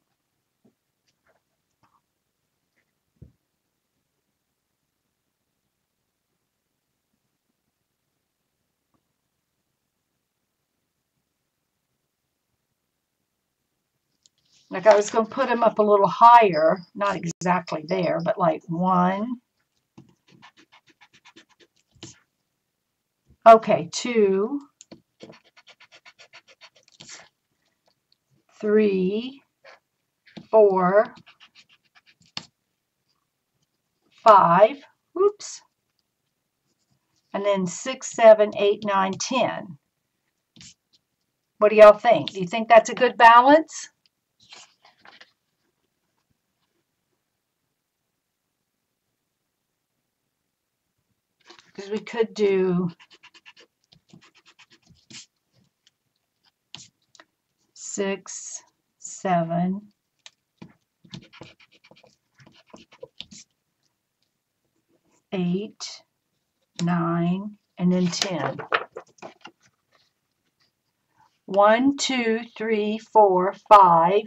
Like I was going to put them up a little higher, not exactly there, but like one. Okay, two, three, four, five, oops, and then six, seven, eight, nine, ten. What do y'all think? Do you think that's a good balance? Because we could do six, seven, eight, nine, and then 10. One, two, three, four, five,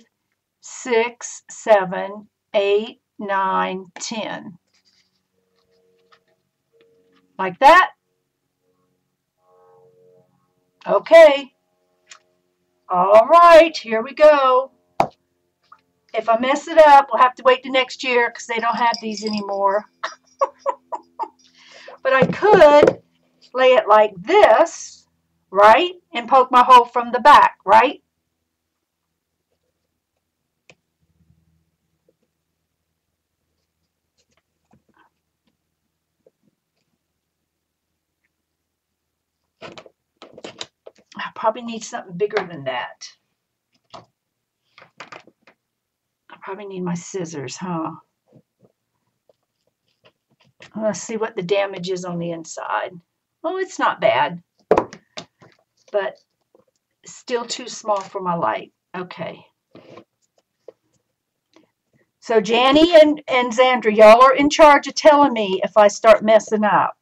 six, seven, eight, nine, ten. Like that. Okay. All right, here we go. If I mess it up, we'll have to wait the next year because they don't have these anymore. but I could lay it like this, right? And poke my hole from the back, right? I probably need something bigger than that. I probably need my scissors, huh? Let's see what the damage is on the inside. Oh, it's not bad, but still too small for my light. Okay. So Janny and, and Zandra, y'all are in charge of telling me if I start messing up.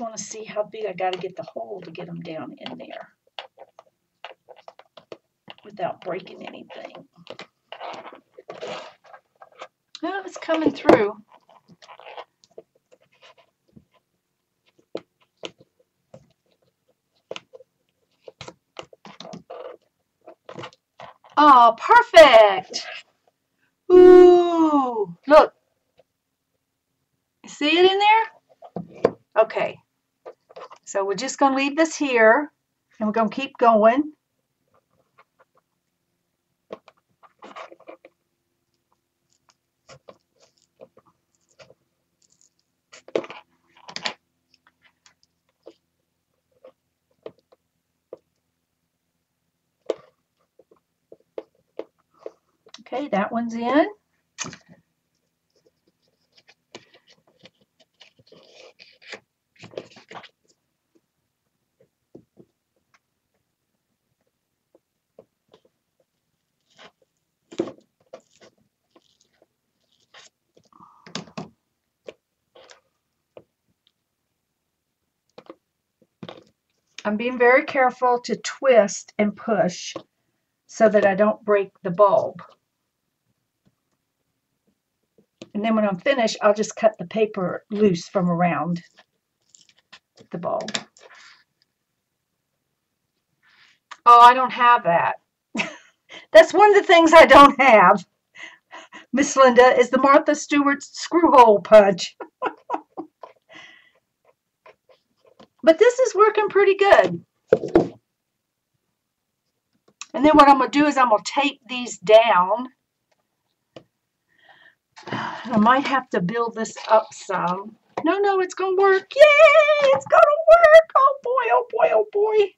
Want to see how big I got to get the hole to get them down in there without breaking anything. Oh, it's coming through. Oh, perfect. Ooh, look. See it in there? Okay. So we're just going to leave this here and we're going to keep going. Okay, that one's in. I'm being very careful to twist and push so that I don't break the bulb. And then when I'm finished, I'll just cut the paper loose from around the bulb. Oh, I don't have that. That's one of the things I don't have, Miss Linda, is the Martha Stewart screw hole punch. But this is working pretty good. And then what I'm going to do is I'm going to tape these down. I might have to build this up some. No, no, it's going to work. Yay, it's going to work. Oh, boy, oh, boy, oh, boy.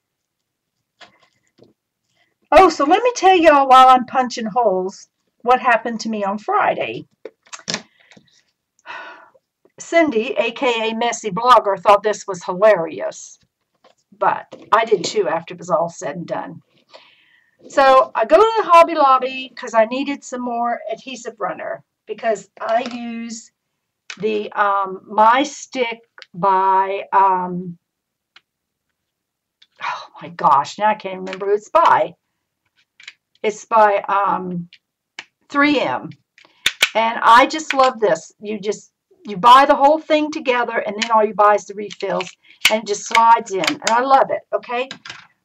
Oh, so let me tell y'all while I'm punching holes what happened to me on Friday. Cindy, aka Messy Blogger, thought this was hilarious. But I did too after it was all said and done. So I go to the Hobby Lobby because I needed some more adhesive runner because I use the um, My Stick by, um, oh my gosh, now I can't remember who it's by. It's by um, 3M. And I just love this. You just, you buy the whole thing together and then all you buy is the refills and it just slides in. And I love it, okay?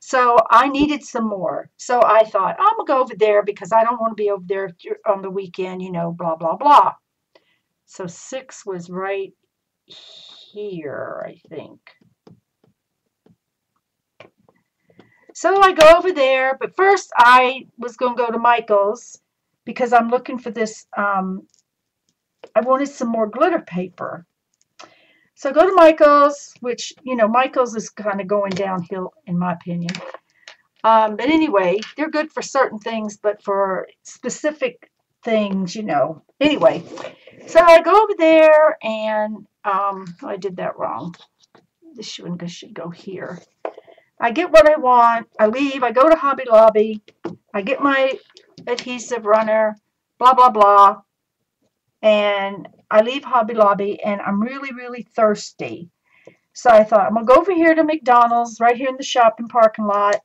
So I needed some more. So I thought, I'm going to go over there because I don't want to be over there on the weekend, you know, blah, blah, blah. So six was right here, I think. So I go over there, but first I was going to go to Michael's because I'm looking for this, um, I wanted some more glitter paper. So go to Michael's, which, you know, Michael's is kind of going downhill in my opinion. Um, but anyway, they're good for certain things, but for specific things, you know. Anyway, so I go over there and um, I did that wrong. This should, should go here. I get what I want. I leave. I go to Hobby Lobby. I get my adhesive runner, blah, blah, blah. And I leave Hobby Lobby and I'm really, really thirsty. So I thought, I'm going to go over here to McDonald's right here in the shopping parking lot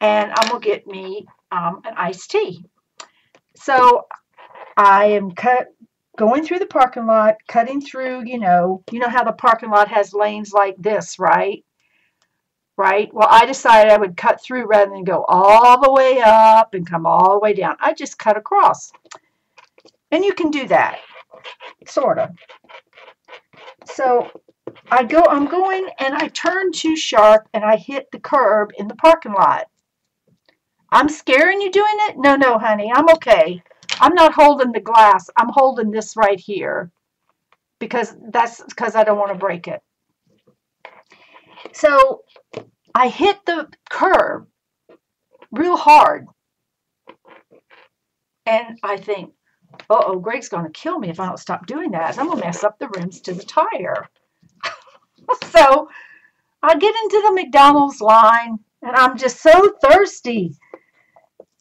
and I'm going to get me um, an iced tea. So I am cut going through the parking lot, cutting through, you know, you know how the parking lot has lanes like this, right? Right? Well, I decided I would cut through rather than go all the way up and come all the way down. I just cut across. And you can do that sort of. So I go, I'm going and I turn too sharp and I hit the curb in the parking lot. I'm scaring you doing it? No, no, honey, I'm okay. I'm not holding the glass. I'm holding this right here because that's because I don't want to break it. So I hit the curb real hard. And I think, uh-oh, Greg's going to kill me if I don't stop doing that. I'm going to mess up the rims to the tire. so I get into the McDonald's line, and I'm just so thirsty.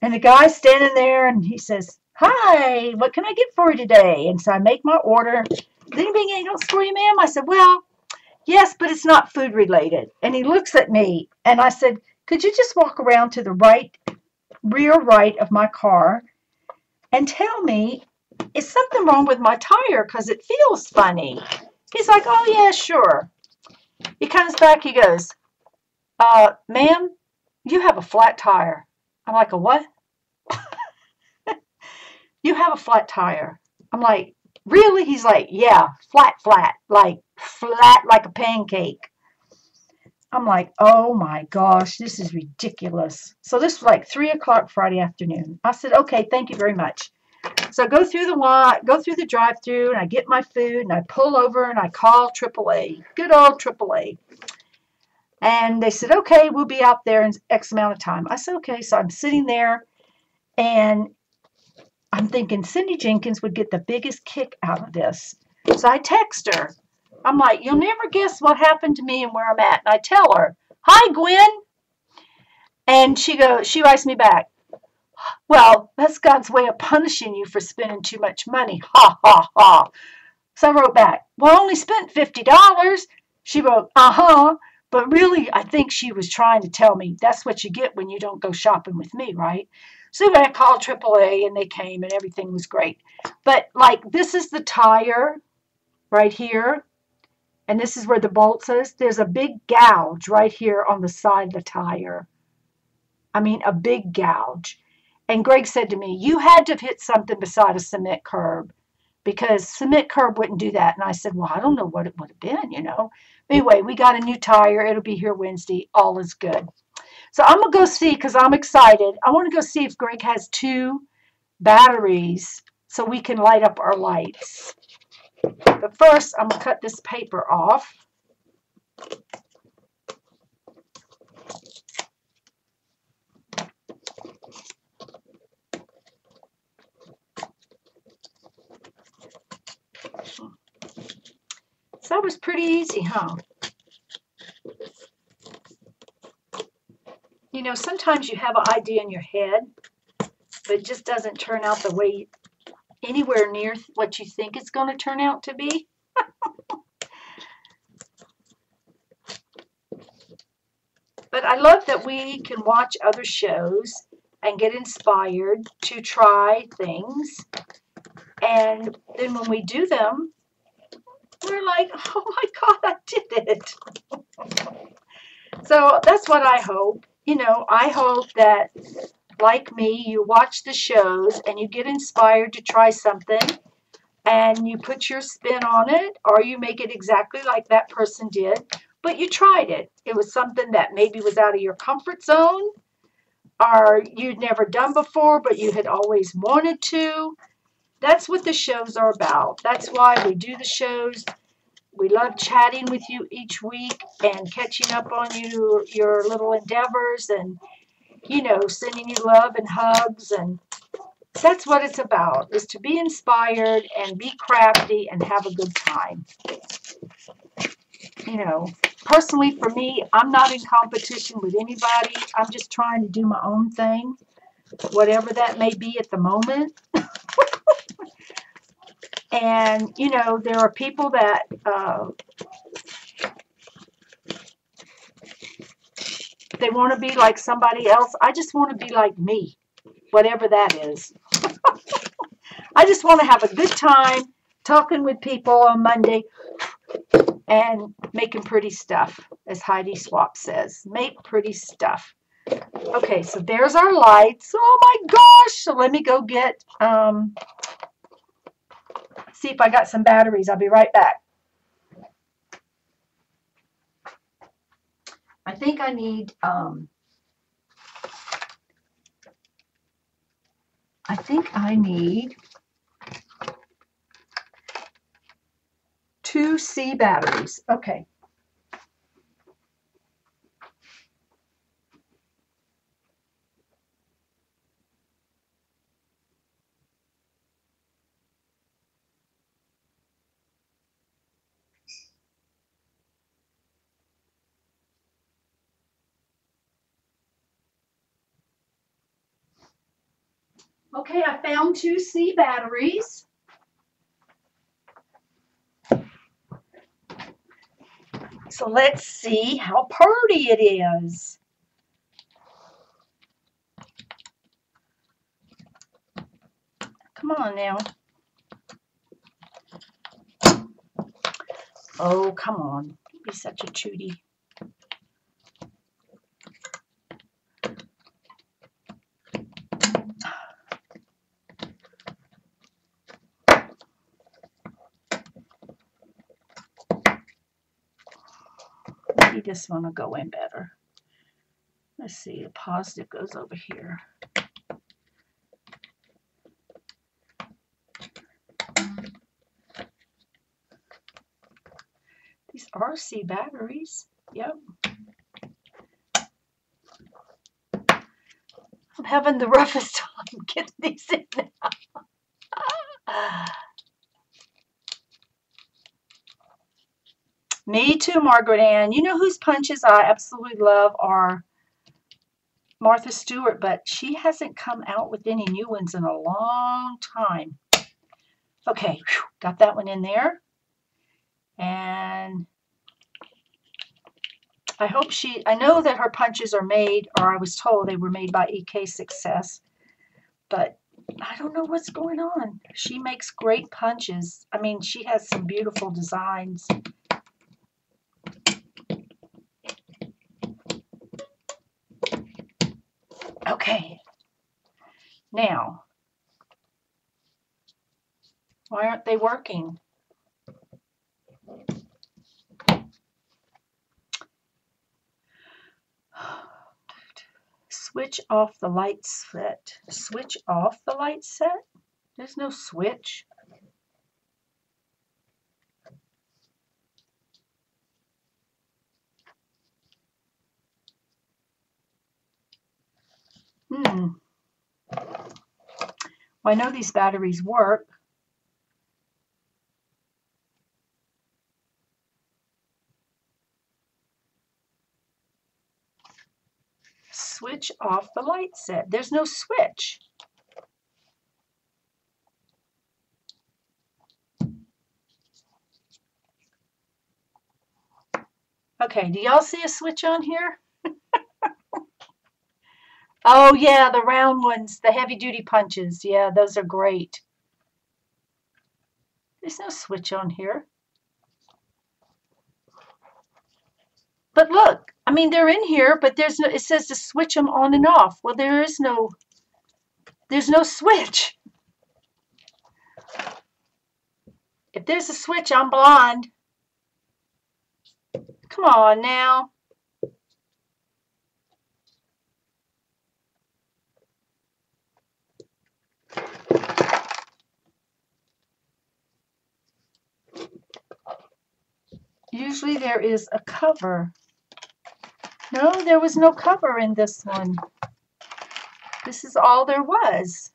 And the guy's standing there, and he says, hi, what can I get for you today? And so I make my order. Is anything else for you, ma'am? I said, well, yes, but it's not food related. And he looks at me, and I said, could you just walk around to the right, rear right of my car and tell me, is something wrong with my tire because it feels funny? He's like, oh, yeah, sure. He comes back, he goes, uh, ma'am, you have a flat tire. I'm like, a what? you have a flat tire. I'm like, really? He's like, yeah, flat, flat, like flat like a pancake. I'm like, oh my gosh, this is ridiculous. So this was like 3 o'clock Friday afternoon. I said, okay, thank you very much. So I go through the go through the drive-through and I get my food and I pull over and I call AAA. Good old AAA. And they said, okay, we'll be out there in X amount of time. I said, okay. So I'm sitting there and I'm thinking Cindy Jenkins would get the biggest kick out of this. So I text her. I'm like, you'll never guess what happened to me and where I'm at. And I tell her, hi, Gwen. And she goes, she writes me back, well, that's God's way of punishing you for spending too much money. Ha, ha, ha. So I wrote back, well, I only spent $50. She wrote, uh-huh. But really, I think she was trying to tell me that's what you get when you don't go shopping with me, right? So I called AAA and they came and everything was great. But like, this is the tire right here. And this is where the bolt is. There's a big gouge right here on the side of the tire. I mean, a big gouge. And Greg said to me, you had to have hit something beside a cement curb because cement curb wouldn't do that. And I said, well, I don't know what it would have been, you know. Anyway, we got a new tire. It'll be here Wednesday. All is good. So I'm going to go see because I'm excited. I want to go see if Greg has two batteries so we can light up our lights. But first, I'm going to cut this paper off. So that was pretty easy, huh? You know, sometimes you have an idea in your head, but it just doesn't turn out the way anywhere near what you think it's going to turn out to be. but I love that we can watch other shows and get inspired to try things. And then when we do them, we're like, oh my God, I did it. so that's what I hope. You know, I hope that, like me, you watch the shows and you get inspired to try something and you put your spin on it or you make it exactly like that person did, but you tried it. It was something that maybe was out of your comfort zone or you'd never done before, but you had always wanted to. That's what the shows are about. That's why we do the shows. We love chatting with you each week and catching up on you, your little endeavors and, you know, sending you love and hugs. And that's what it's about, is to be inspired and be crafty and have a good time. You know, personally for me, I'm not in competition with anybody. I'm just trying to do my own thing, whatever that may be at the moment. And, you know, there are people that uh, they want to be like somebody else. I just want to be like me, whatever that is. I just want to have a good time talking with people on Monday and making pretty stuff, as Heidi Swapp says. Make pretty stuff. Okay, so there's our lights. Oh my gosh! So let me go get um, see if I got some batteries. I'll be right back. I think I need, um, I think I need two C batteries. Okay. Okay, I found two C batteries. So let's see how pretty it is. Come on now. Oh, come on. Be such a this one will go in better. Let's see, the positive goes over here. These RC batteries, yep. I'm having the roughest time getting these in now. Me too, Margaret Ann. You know whose punches I absolutely love are Martha Stewart, but she hasn't come out with any new ones in a long time. Okay, whew, got that one in there. And I hope she, I know that her punches are made, or I was told they were made by EK Success, but I don't know what's going on. She makes great punches. I mean, she has some beautiful designs. Okay. Now, why aren't they working? Switch off the light set. Switch off the light set? There's no switch. Hmm. Well, I know these batteries work. Switch off the light set. There's no switch. Okay, do y'all see a switch on here? Oh yeah, the round ones, the heavy duty punches. Yeah, those are great. There's no switch on here. But look, I mean, they're in here, but there's no, it says to switch them on and off. Well, there is no, there's no switch. If there's a switch, I'm blind. Come on now. Usually there is a cover. No, there was no cover in this one. This is all there was.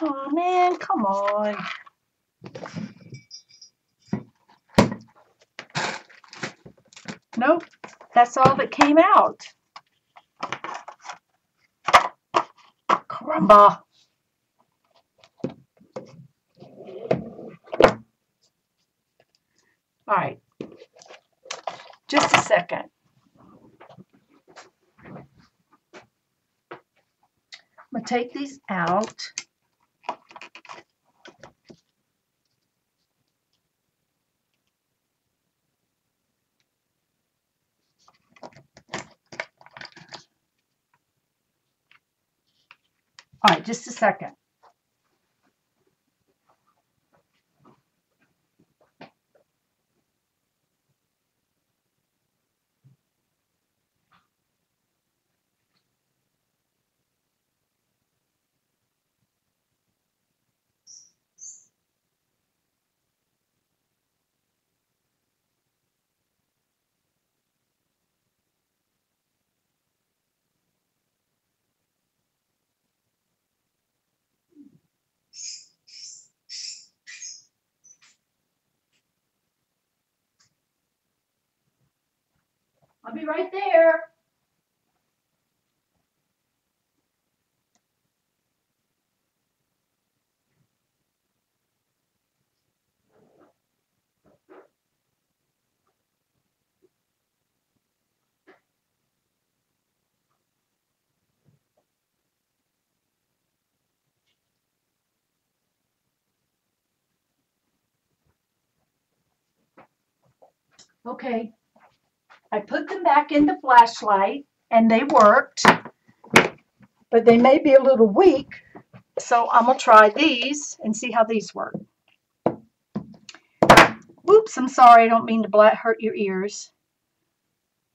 Oh man, come on. Nope, that's all that came out. Caramba. All right, just a second. I'm going to take these out. Just a second. I'll be right there. Okay, I put them back in the flashlight and they worked, but they may be a little weak. So I'm going to try these and see how these work. Oops, I'm sorry. I don't mean to hurt your ears.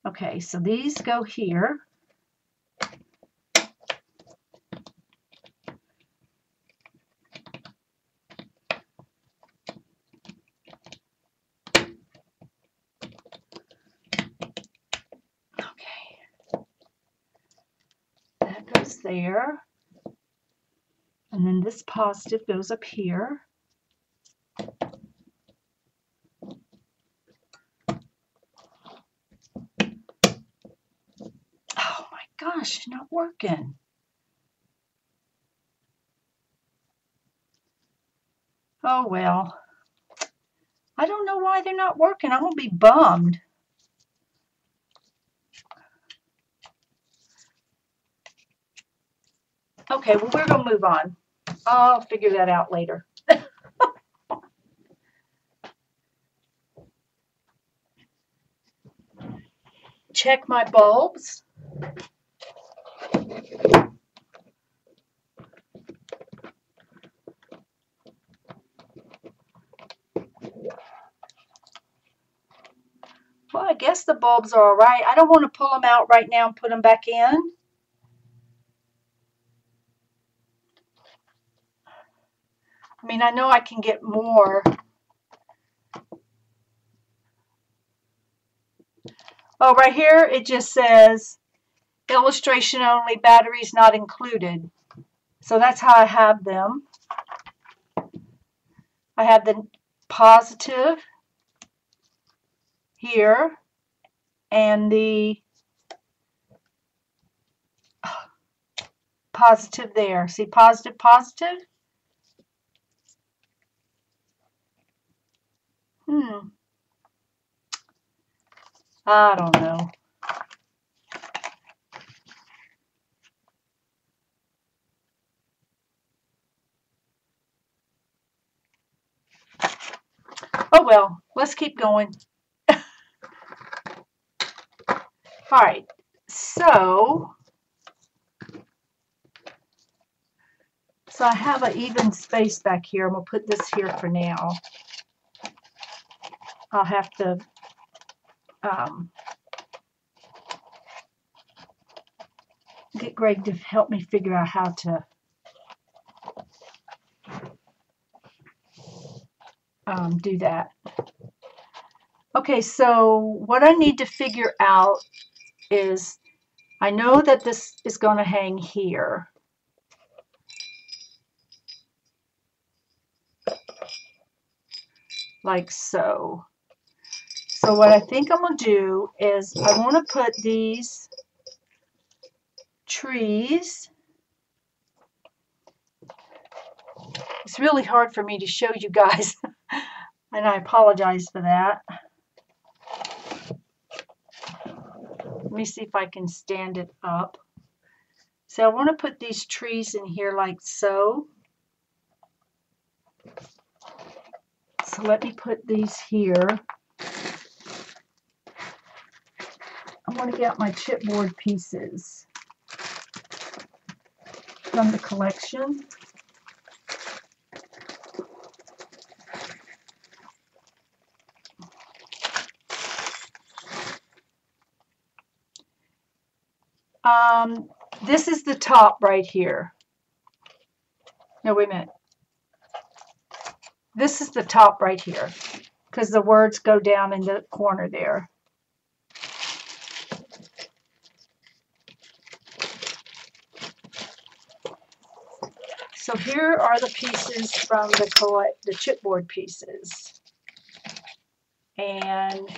Okay, so these go here. There. And then this positive goes up here. Oh my gosh, it's not working. Oh well. I don't know why they're not working. I'm going to be bummed. Okay, well, we're going to move on. I'll figure that out later. Check my bulbs. Well, I guess the bulbs are all right. I don't want to pull them out right now and put them back in. Mean, I know I can get more. Oh, right here it just says illustration only, batteries not included. So that's how I have them. I have the positive here and the positive there. See positive, positive? Hmm. I don't know. Oh well, let's keep going. All right, so so I have an even space back here. I'm gonna put this here for now. I'll have to um, get Greg to help me figure out how to um, do that. Okay, so what I need to figure out is I know that this is going to hang here. Like so. So what I think I'm going to do is I want to put these trees. It's really hard for me to show you guys, and I apologize for that. Let me see if I can stand it up. So I want to put these trees in here like so. So let me put these here. Going to get my chipboard pieces from the collection. Um, this is the top right here. No, wait a minute. This is the top right here because the words go down in the corner there. So here are the pieces from the the chipboard pieces. And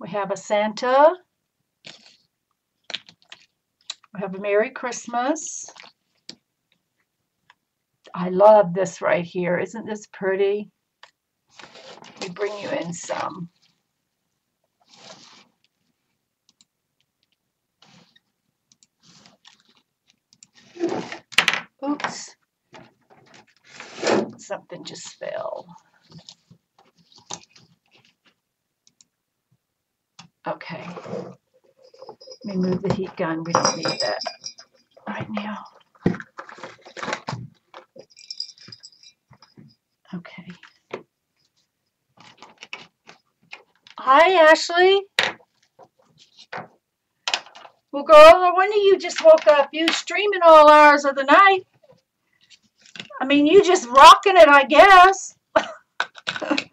we have a Santa. We have a Merry Christmas. I love this right here. Isn't this pretty? We bring you in some. Oops. Something just fell. Okay. Let me move the heat gun. We don't need that right now. Okay. Hi, Ashley. Well, girl, when you just woke up, you streaming all hours of the night. I mean, you just rocking it, I guess. okay,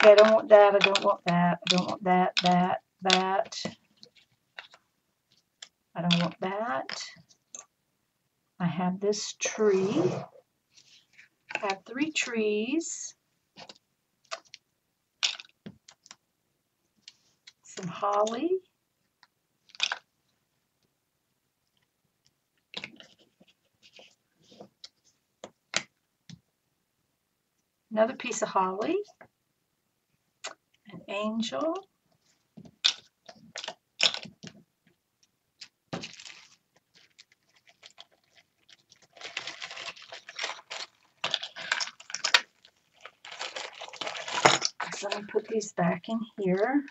I don't want that. I don't want that. I don't want that, that, that. I don't want that. I have this tree. I have three trees. Some holly. Another piece of holly. An angel. Let me put these back in here.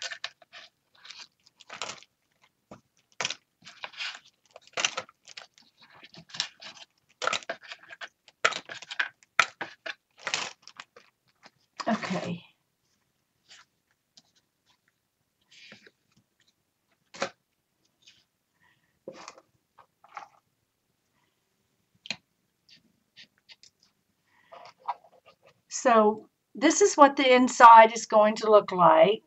Okay. So this is what the inside is going to look like.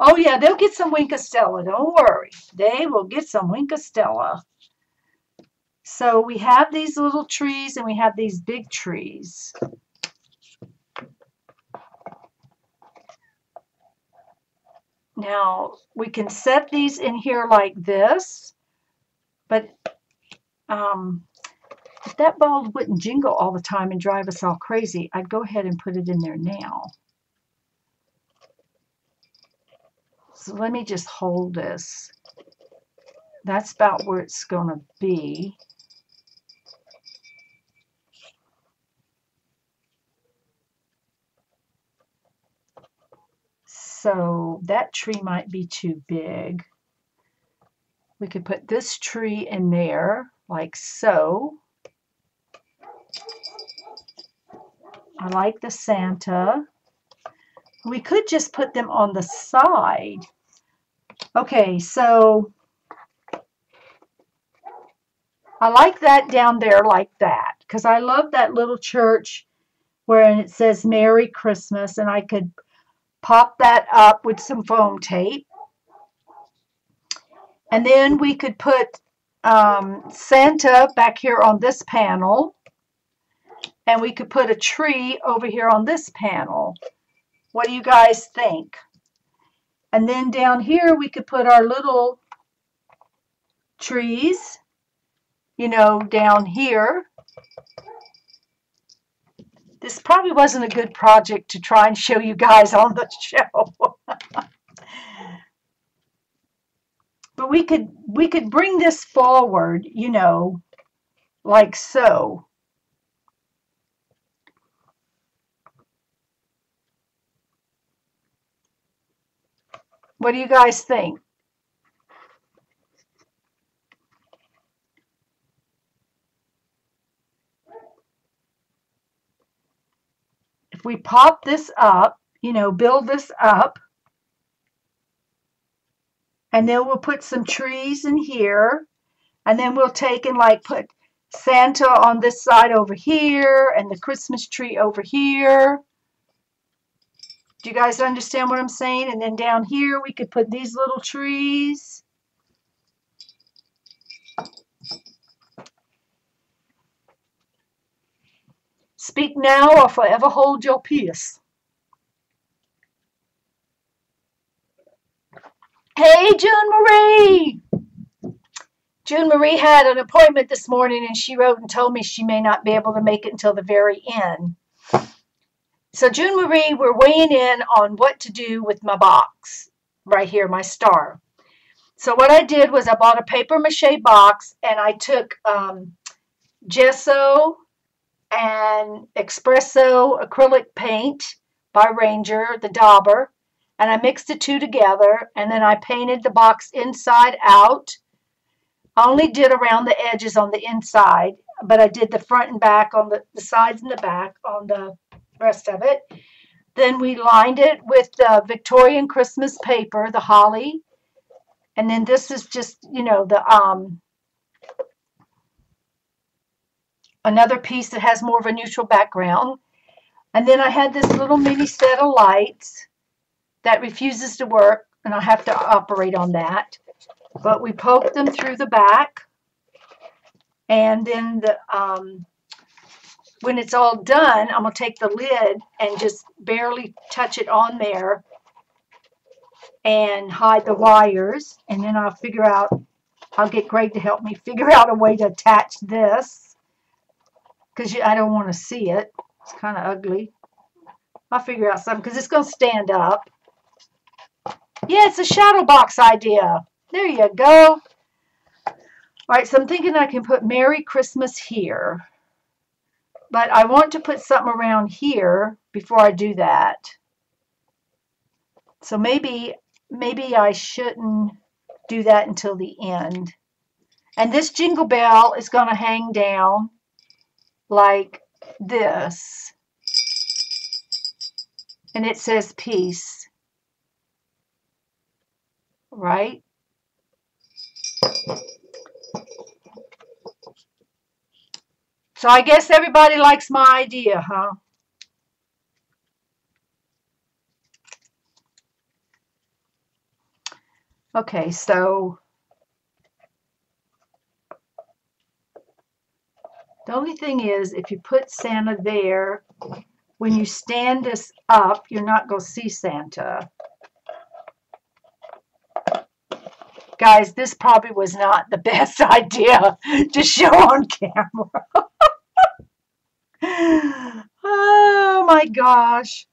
Oh yeah, they'll get some Wink of Stella. Don't worry. They will get some Wink of Stella. So we have these little trees and we have these big trees. Now we can set these in here like this, but um, if that ball wouldn't jingle all the time and drive us all crazy, I'd go ahead and put it in there now. So let me just hold this. That's about where it's going to be. So that tree might be too big. We could put this tree in there like so. I like the Santa. We could just put them on the side. Okay, so I like that down there like that because I love that little church where it says Merry Christmas and I could pop that up with some foam tape. And then we could put um, Santa back here on this panel. And we could put a tree over here on this panel. What do you guys think? And then down here we could put our little trees, you know, down here. This probably wasn't a good project to try and show you guys on the show. but we could we could bring this forward, you know, like so. What do you guys think? if we pop this up, you know, build this up, and then we'll put some trees in here, and then we'll take and like put Santa on this side over here, and the Christmas tree over here. Do you guys understand what I'm saying? And then down here, we could put these little trees. Speak now or forever hold your peace. Hey, June Marie! June Marie had an appointment this morning and she wrote and told me she may not be able to make it until the very end. So June Marie, we're weighing in on what to do with my box right here, my star. So what I did was I bought a paper mache box and I took um, gesso and espresso acrylic paint by Ranger, the dauber, and I mixed the two together and then I painted the box inside out. I only did around the edges on the inside, but I did the front and back on the, the sides and the back on the rest of it. Then we lined it with the Victorian Christmas paper, the holly. And then this is just, you know, the um, another piece that has more of a neutral background. And then I had this little mini set of lights that refuses to work, and I have to operate on that. But we poke them through the back, and then the um, when it's all done, I'm going to take the lid and just barely touch it on there and hide the wires. And then I'll figure out, I'll get Greg to help me figure out a way to attach this because I don't want to see it. It's kind of ugly. I'll figure out something because it's going to stand up. Yeah, it's a shadow box idea. There you go. All right, so I'm thinking I can put Merry Christmas here. But I want to put something around here before I do that. So maybe, maybe I shouldn't do that until the end. And this jingle bell is going to hang down like this. And it says peace. Right? So I guess everybody likes my idea, huh? Okay, so the only thing is if you put Santa there, when you stand this up, you're not going to see Santa. Guys, this probably was not the best idea to show on camera oh my gosh.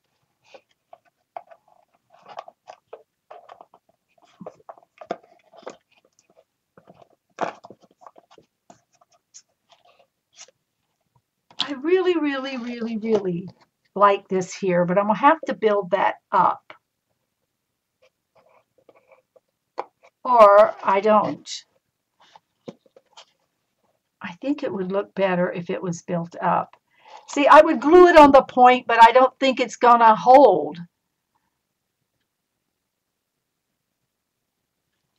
I really, really, really, really like this here, but I'm going to have to build that up. Or I don't. I think it would look better if it was built up. See, I would glue it on the point, but I don't think it's going to hold.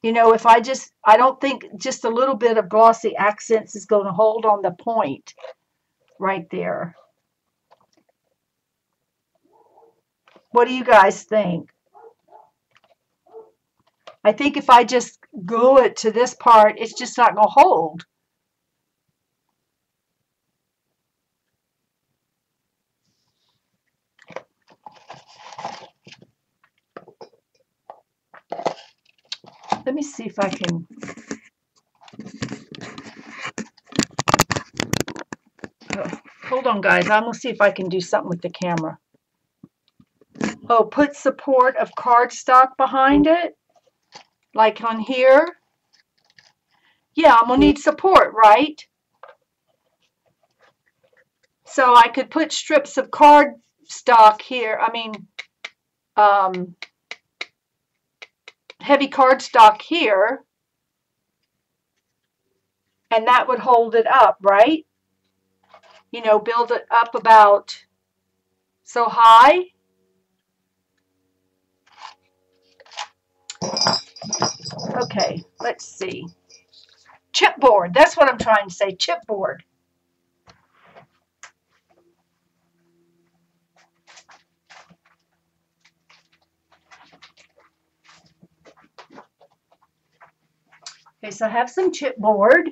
You know, if I just, I don't think just a little bit of glossy accents is going to hold on the point right there. What do you guys think? I think if I just glue it to this part, it's just not going to hold. See if I can. Hold on guys. I'm gonna see if I can do something with the camera. Oh put support of cardstock behind it like on here. Yeah I'm gonna need support right? So I could put strips of cardstock here I mean um, heavy cardstock here and that would hold it up right you know, build it up about so high. Okay, let's see. Chipboard, that's what I'm trying to say, chipboard. Okay, so I have some chipboard.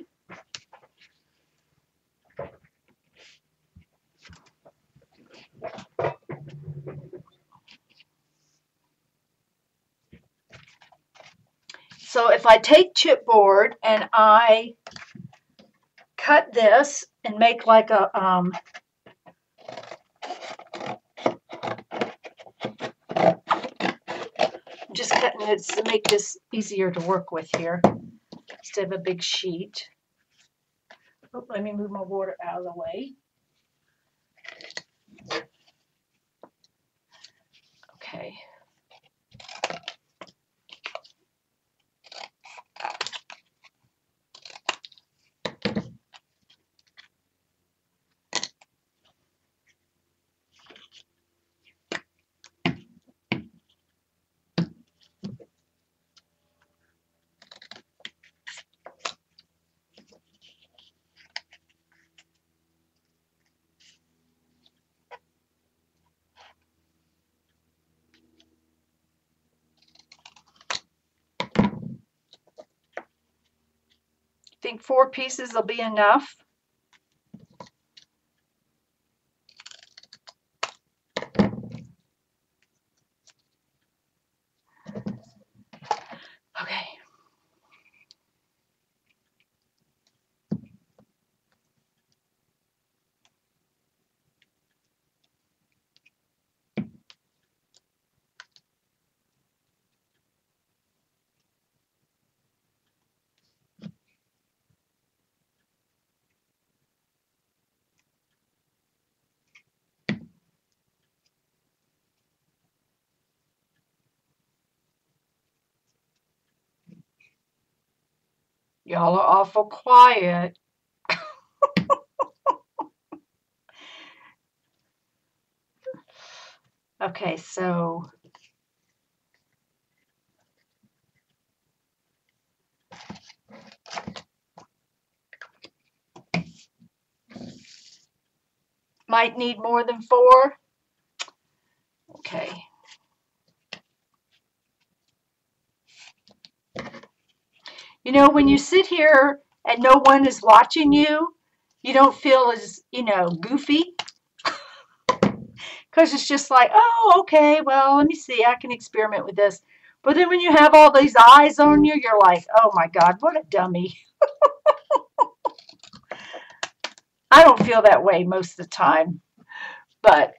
So if I take chipboard and I cut this and make like a um, just cutting it to make this easier to work with here instead of a big sheet. Oh, let me move my water out of the way. Four pieces will be enough. Y'all are awful quiet. okay, so might need more than four. Okay. You know, when you sit here and no one is watching you, you don't feel as, you know, goofy. Because it's just like, oh, okay, well, let me see, I can experiment with this. But then when you have all these eyes on you, you're like, oh my God, what a dummy. I don't feel that way most of the time. But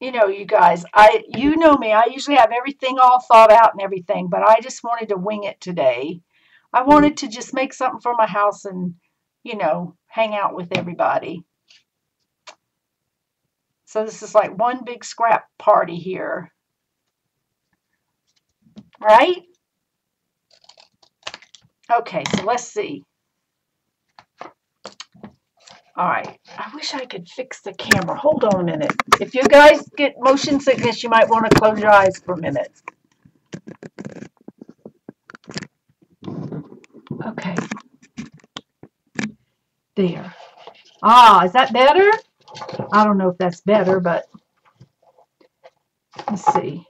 you know, you guys, I you know me, I usually have everything all thought out and everything, but I just wanted to wing it today. I wanted to just make something for my house and, you know, hang out with everybody. So this is like one big scrap party here. Right? Okay, so let's see. All right. I wish I could fix the camera. Hold on a minute. If you guys get motion sickness, you might want to close your eyes for a minute. Okay. There. Ah, is that better? I don't know if that's better, but let's see.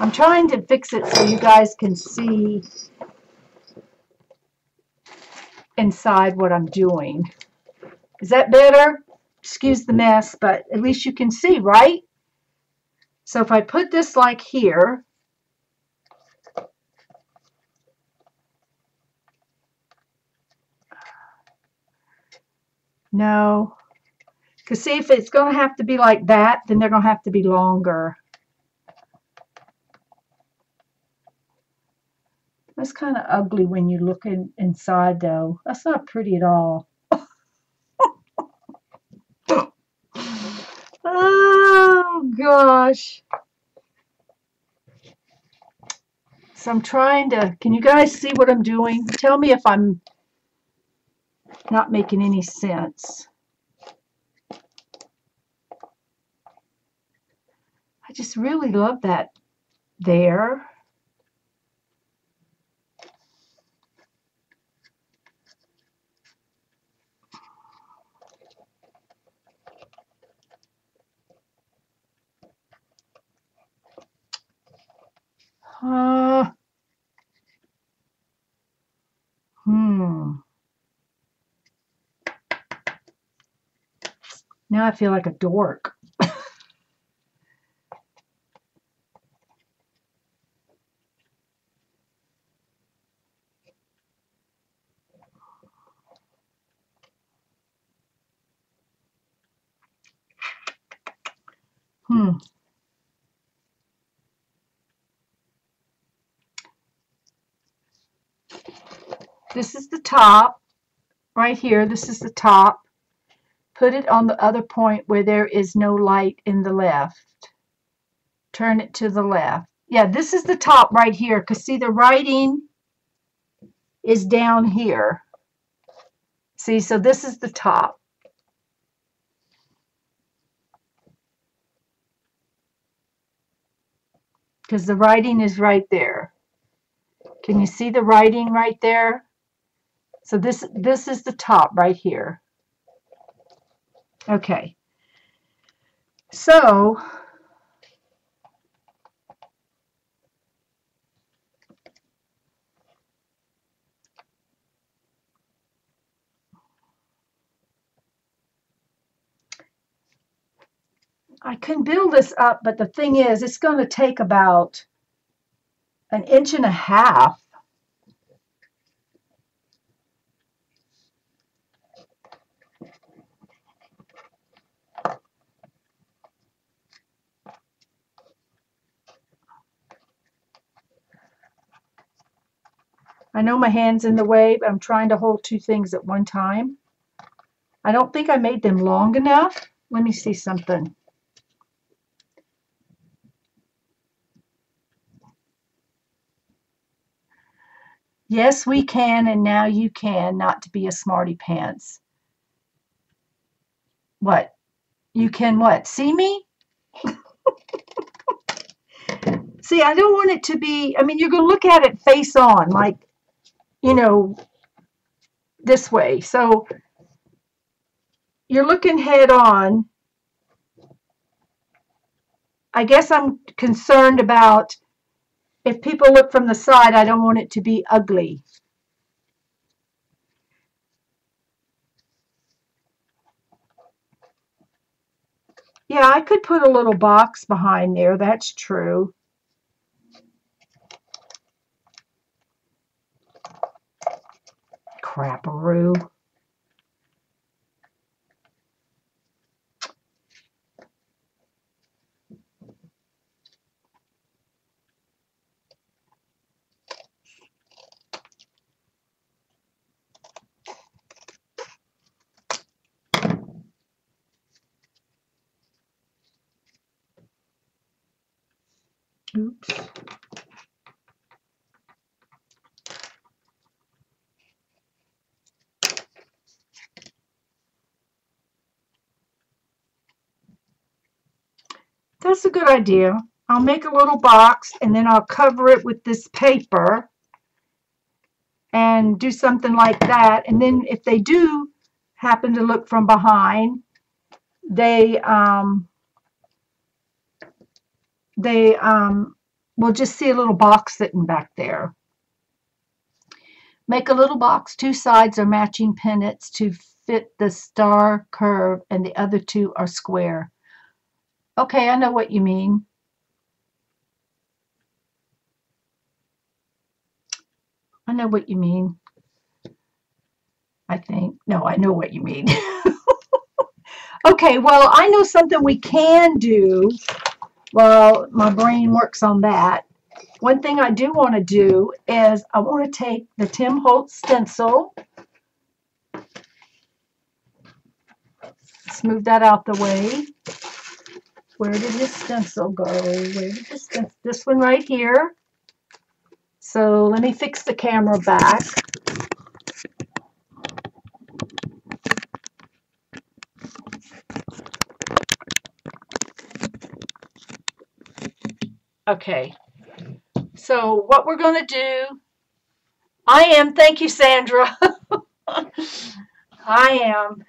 I'm trying to fix it so you guys can see inside what I'm doing. Is that better? Excuse the mess, but at least you can see, right? So if I put this like here, no, because see if it's going to have to be like that, then they're going to have to be longer. That's kind of ugly when you look in, inside though. That's not pretty at all. Oh gosh. So I'm trying to, can you guys see what I'm doing? Tell me if I'm not making any sense. I just really love that there. Uh, hmm. Now I feel like a dork. hmm. This is the top, right here. This is the top. Put it on the other point where there is no light in the left. Turn it to the left. Yeah, this is the top right here because see the writing is down here. See, so this is the top. Because the writing is right there. Can you see the writing right there? So this, this is the top right here. Okay. So, I can build this up, but the thing is, it's going to take about an inch and a half I know my hand's in the way, but I'm trying to hold two things at one time. I don't think I made them long enough. Let me see something. Yes, we can, and now you can, not to be a smarty pants. What? You can what? See me? see, I don't want it to be, I mean, you're going to look at it face on, like you know, this way. So you're looking head on. I guess I'm concerned about if people look from the side, I don't want it to be ugly. Yeah, I could put a little box behind there. That's true. Crapperoo. A good idea. I'll make a little box and then I'll cover it with this paper and do something like that. And then if they do happen to look from behind, they um, they um, will just see a little box sitting back there. Make a little box. Two sides are matching pennants to fit the star curve and the other two are square. Okay, I know what you mean. I know what you mean. I think. No, I know what you mean. okay, well, I know something we can do while my brain works on that. One thing I do want to do is I want to take the Tim Holtz stencil. Let's move that out the way. Where did this stencil go? Where did this? This one right here. So let me fix the camera back. Okay. So what we're going to do, I am, thank you, Sandra. I am.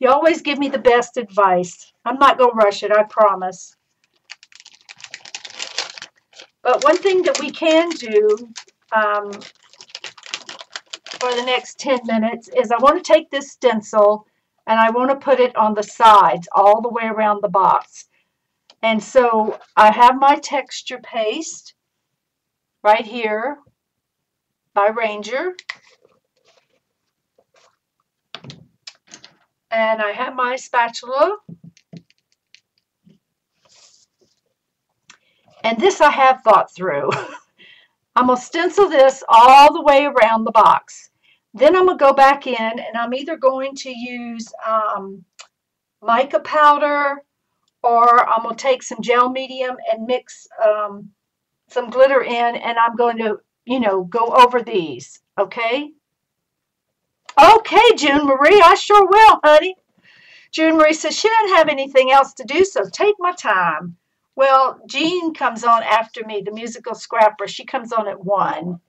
You always give me the best advice. I'm not going to rush it, I promise. But one thing that we can do um, for the next 10 minutes is I want to take this stencil and I want to put it on the sides all the way around the box. And so I have my texture paste right here by Ranger. And I have my spatula. And this I have thought through. I'm going to stencil this all the way around the box. Then I'm going to go back in and I'm either going to use um, mica powder or I'm going to take some gel medium and mix um, some glitter in and I'm going to, you know, go over these, okay? Okay, June Marie, I sure will, honey. June Marie says she doesn't have anything else to do, so take my time. Well, Jean comes on after me, the musical scrapper. She comes on at 1.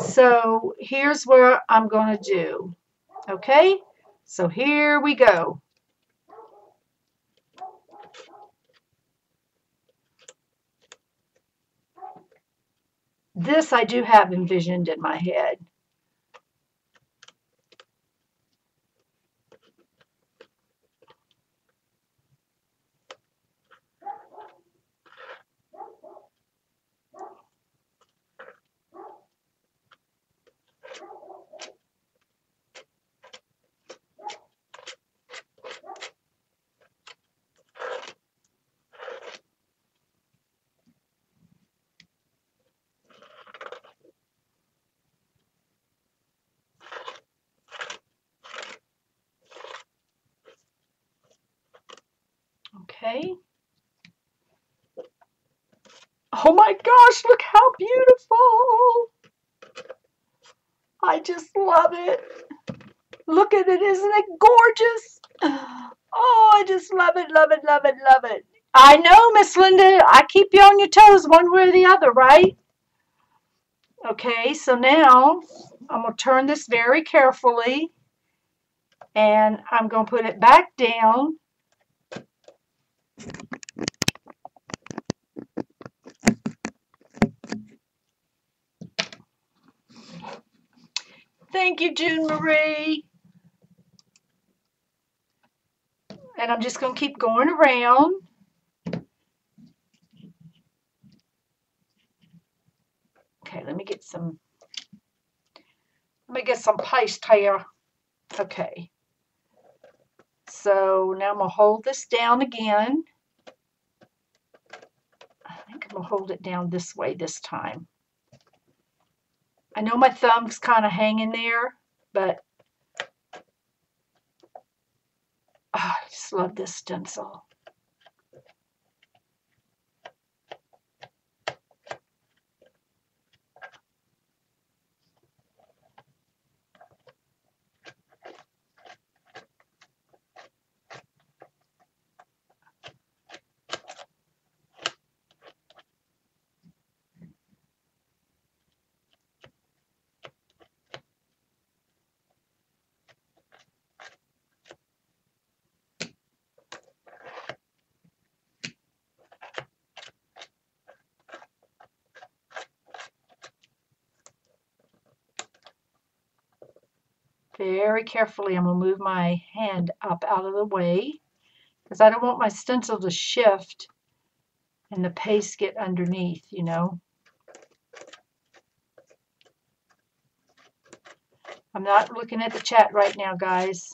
So here's where I'm going to do. Okay? So here we go. This I do have envisioned in my head. Look at it, isn't it gorgeous? Oh, I just love it, love it, love it, love it. I know, Miss Linda, I keep you on your toes one way or the other, right? Okay, so now I'm going to turn this very carefully and I'm going to put it back down. Thank you, June Marie. And I'm just going to keep going around. Okay, let me get some, let me get some paste here. Okay. So now I'm going to hold this down again. I think I'm going to hold it down this way this time. I know my thumb's kind of hanging there, but oh, I just love this stencil. Very carefully, I'm going to move my hand up out of the way because I don't want my stencil to shift and the paste get underneath, you know. I'm not looking at the chat right now, guys.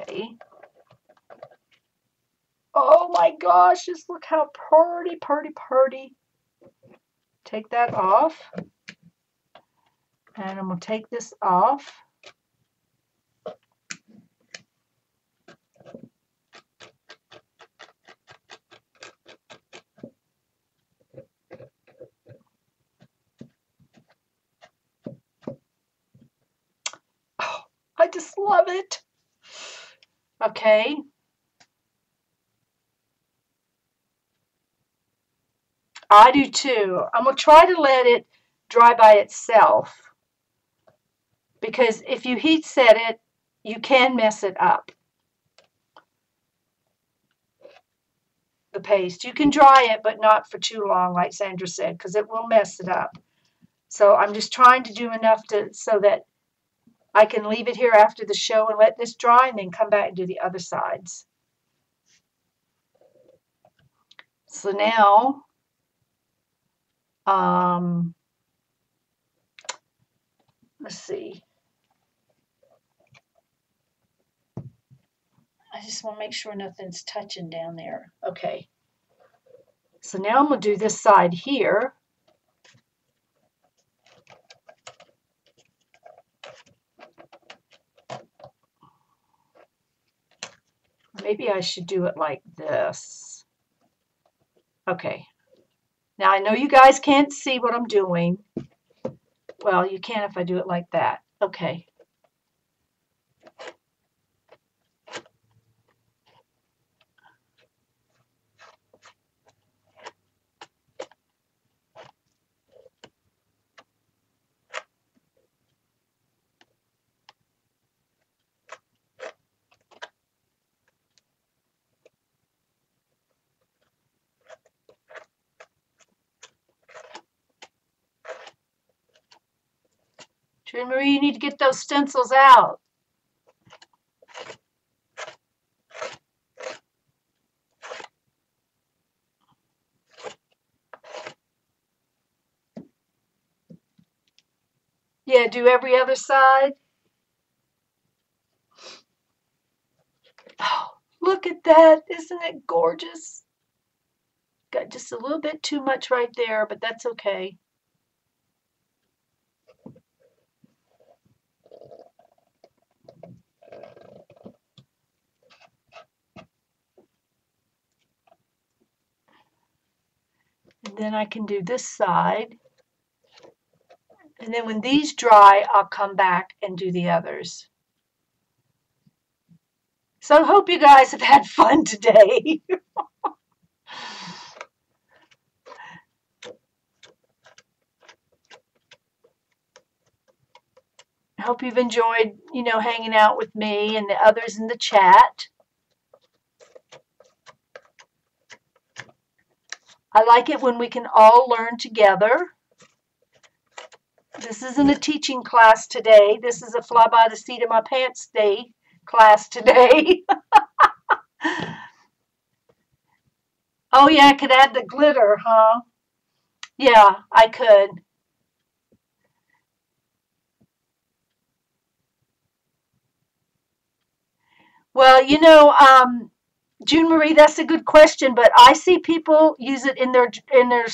Okay. Oh my gosh, just look how pretty, pretty, pretty. Take that off. And I'm going to take this off. Oh, I just love it. Okay, I do too. I'm going to try to let it dry by itself because if you heat set it, you can mess it up. The paste. You can dry it, but not for too long, like Sandra said, because it will mess it up. So I'm just trying to do enough to so that I can leave it here after the show and let this dry and then come back and do the other sides. So now um, let's see. I just want to make sure nothing's touching down there. Okay. So now I'm going to do this side here. Maybe I should do it like this. Okay, now I know you guys can't see what I'm doing. Well, you can if I do it like that. Okay. Jane Marie, you need to get those stencils out. Yeah, do every other side. Oh, look at that. Isn't it gorgeous? Got just a little bit too much right there, but that's okay. Then I can do this side. And then when these dry, I'll come back and do the others. So I hope you guys have had fun today. I hope you've enjoyed, you know, hanging out with me and the others in the chat. I like it when we can all learn together. This isn't a teaching class today. This is a fly by the seat of my pants day class today. oh yeah, I could add the glitter, huh? Yeah, I could. Well, you know, um, June Marie, that's a good question, but I see people use it in their in their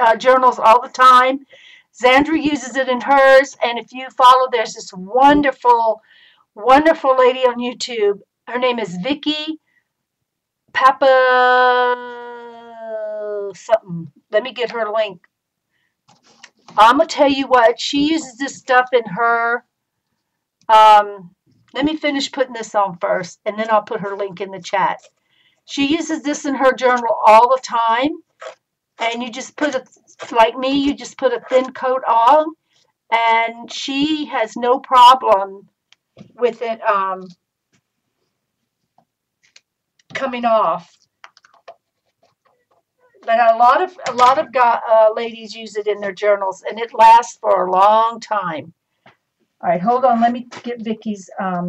uh, journals all the time. Zandra uses it in hers, and if you follow, there's this wonderful, wonderful lady on YouTube. Her name is Vicky Papa something. Let me get her link. I'm gonna tell you what she uses this stuff in her. Um, let me finish putting this on first, and then I'll put her link in the chat. She uses this in her journal all the time. And you just put a, like me, you just put a thin coat on. And she has no problem with it um, coming off. But a lot of a lot of uh, ladies use it in their journals, and it lasts for a long time. All right, hold on. Let me get Vicky's um,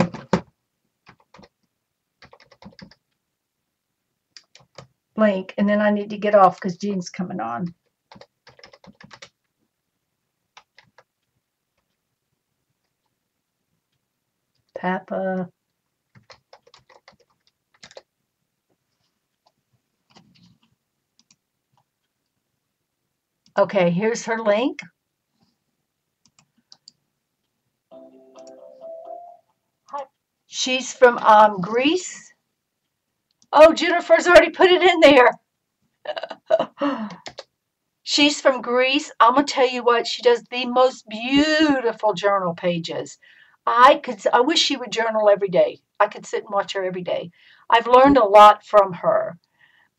link, and then I need to get off because Jean's coming on. Papa. Okay, here's her link. She's from um, Greece. Oh, Jennifer's already put it in there. She's from Greece. I'm going to tell you what, she does the most beautiful journal pages. I could, I wish she would journal every day. I could sit and watch her every day. I've learned a lot from her.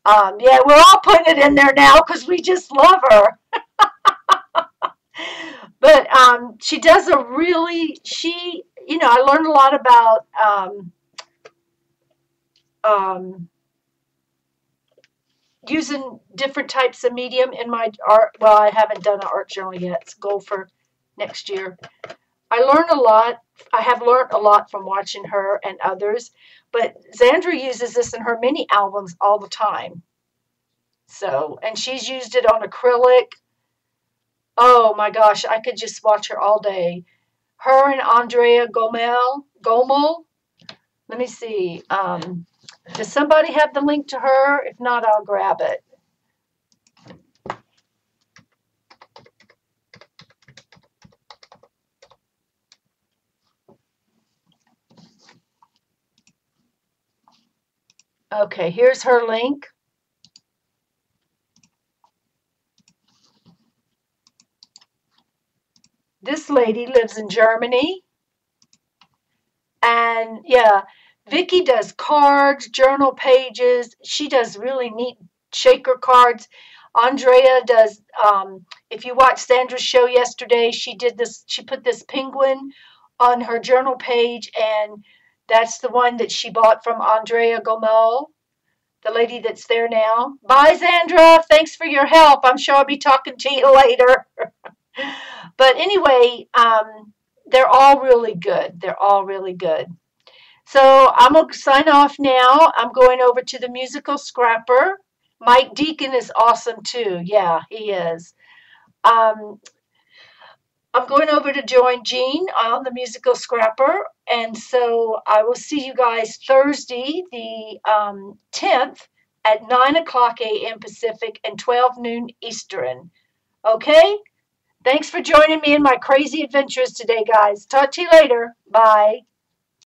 Um, yeah, we're all putting it in there now because we just love her. but um, she does a really, she, you know, I learned a lot about um, um, using different types of medium in my art. Well, I haven't done an art journal yet. It's goal for next year. I learned a lot. I have learned a lot from watching her and others. But Zandra uses this in her mini albums all the time. So, and she's used it on acrylic. Oh my gosh, I could just watch her all day. Her and Andrea Gomel, Gomel. Let me see. Um, does somebody have the link to her? If not, I'll grab it. Okay, here's her link. This lady lives in Germany. And yeah, Vicky does cards, journal pages. She does really neat shaker cards. Andrea does, um, if you watched Sandra's show yesterday, she did this, she put this penguin on her journal page, and that's the one that she bought from Andrea Gomel, the lady that's there now. Bye, Sandra. Thanks for your help. I'm sure I'll be talking to you later. but anyway, um, they're all really good. They're all really good. So I'm going to sign off now. I'm going over to the musical scrapper. Mike Deacon is awesome too. Yeah, he is. Um, I'm going over to join Jean on the musical scrapper. And so I will see you guys Thursday, the um, 10th at 9 o'clock a.m. Pacific and 12 noon Eastern. Okay? Thanks for joining me in my crazy adventures today, guys. Talk to you later. Bye.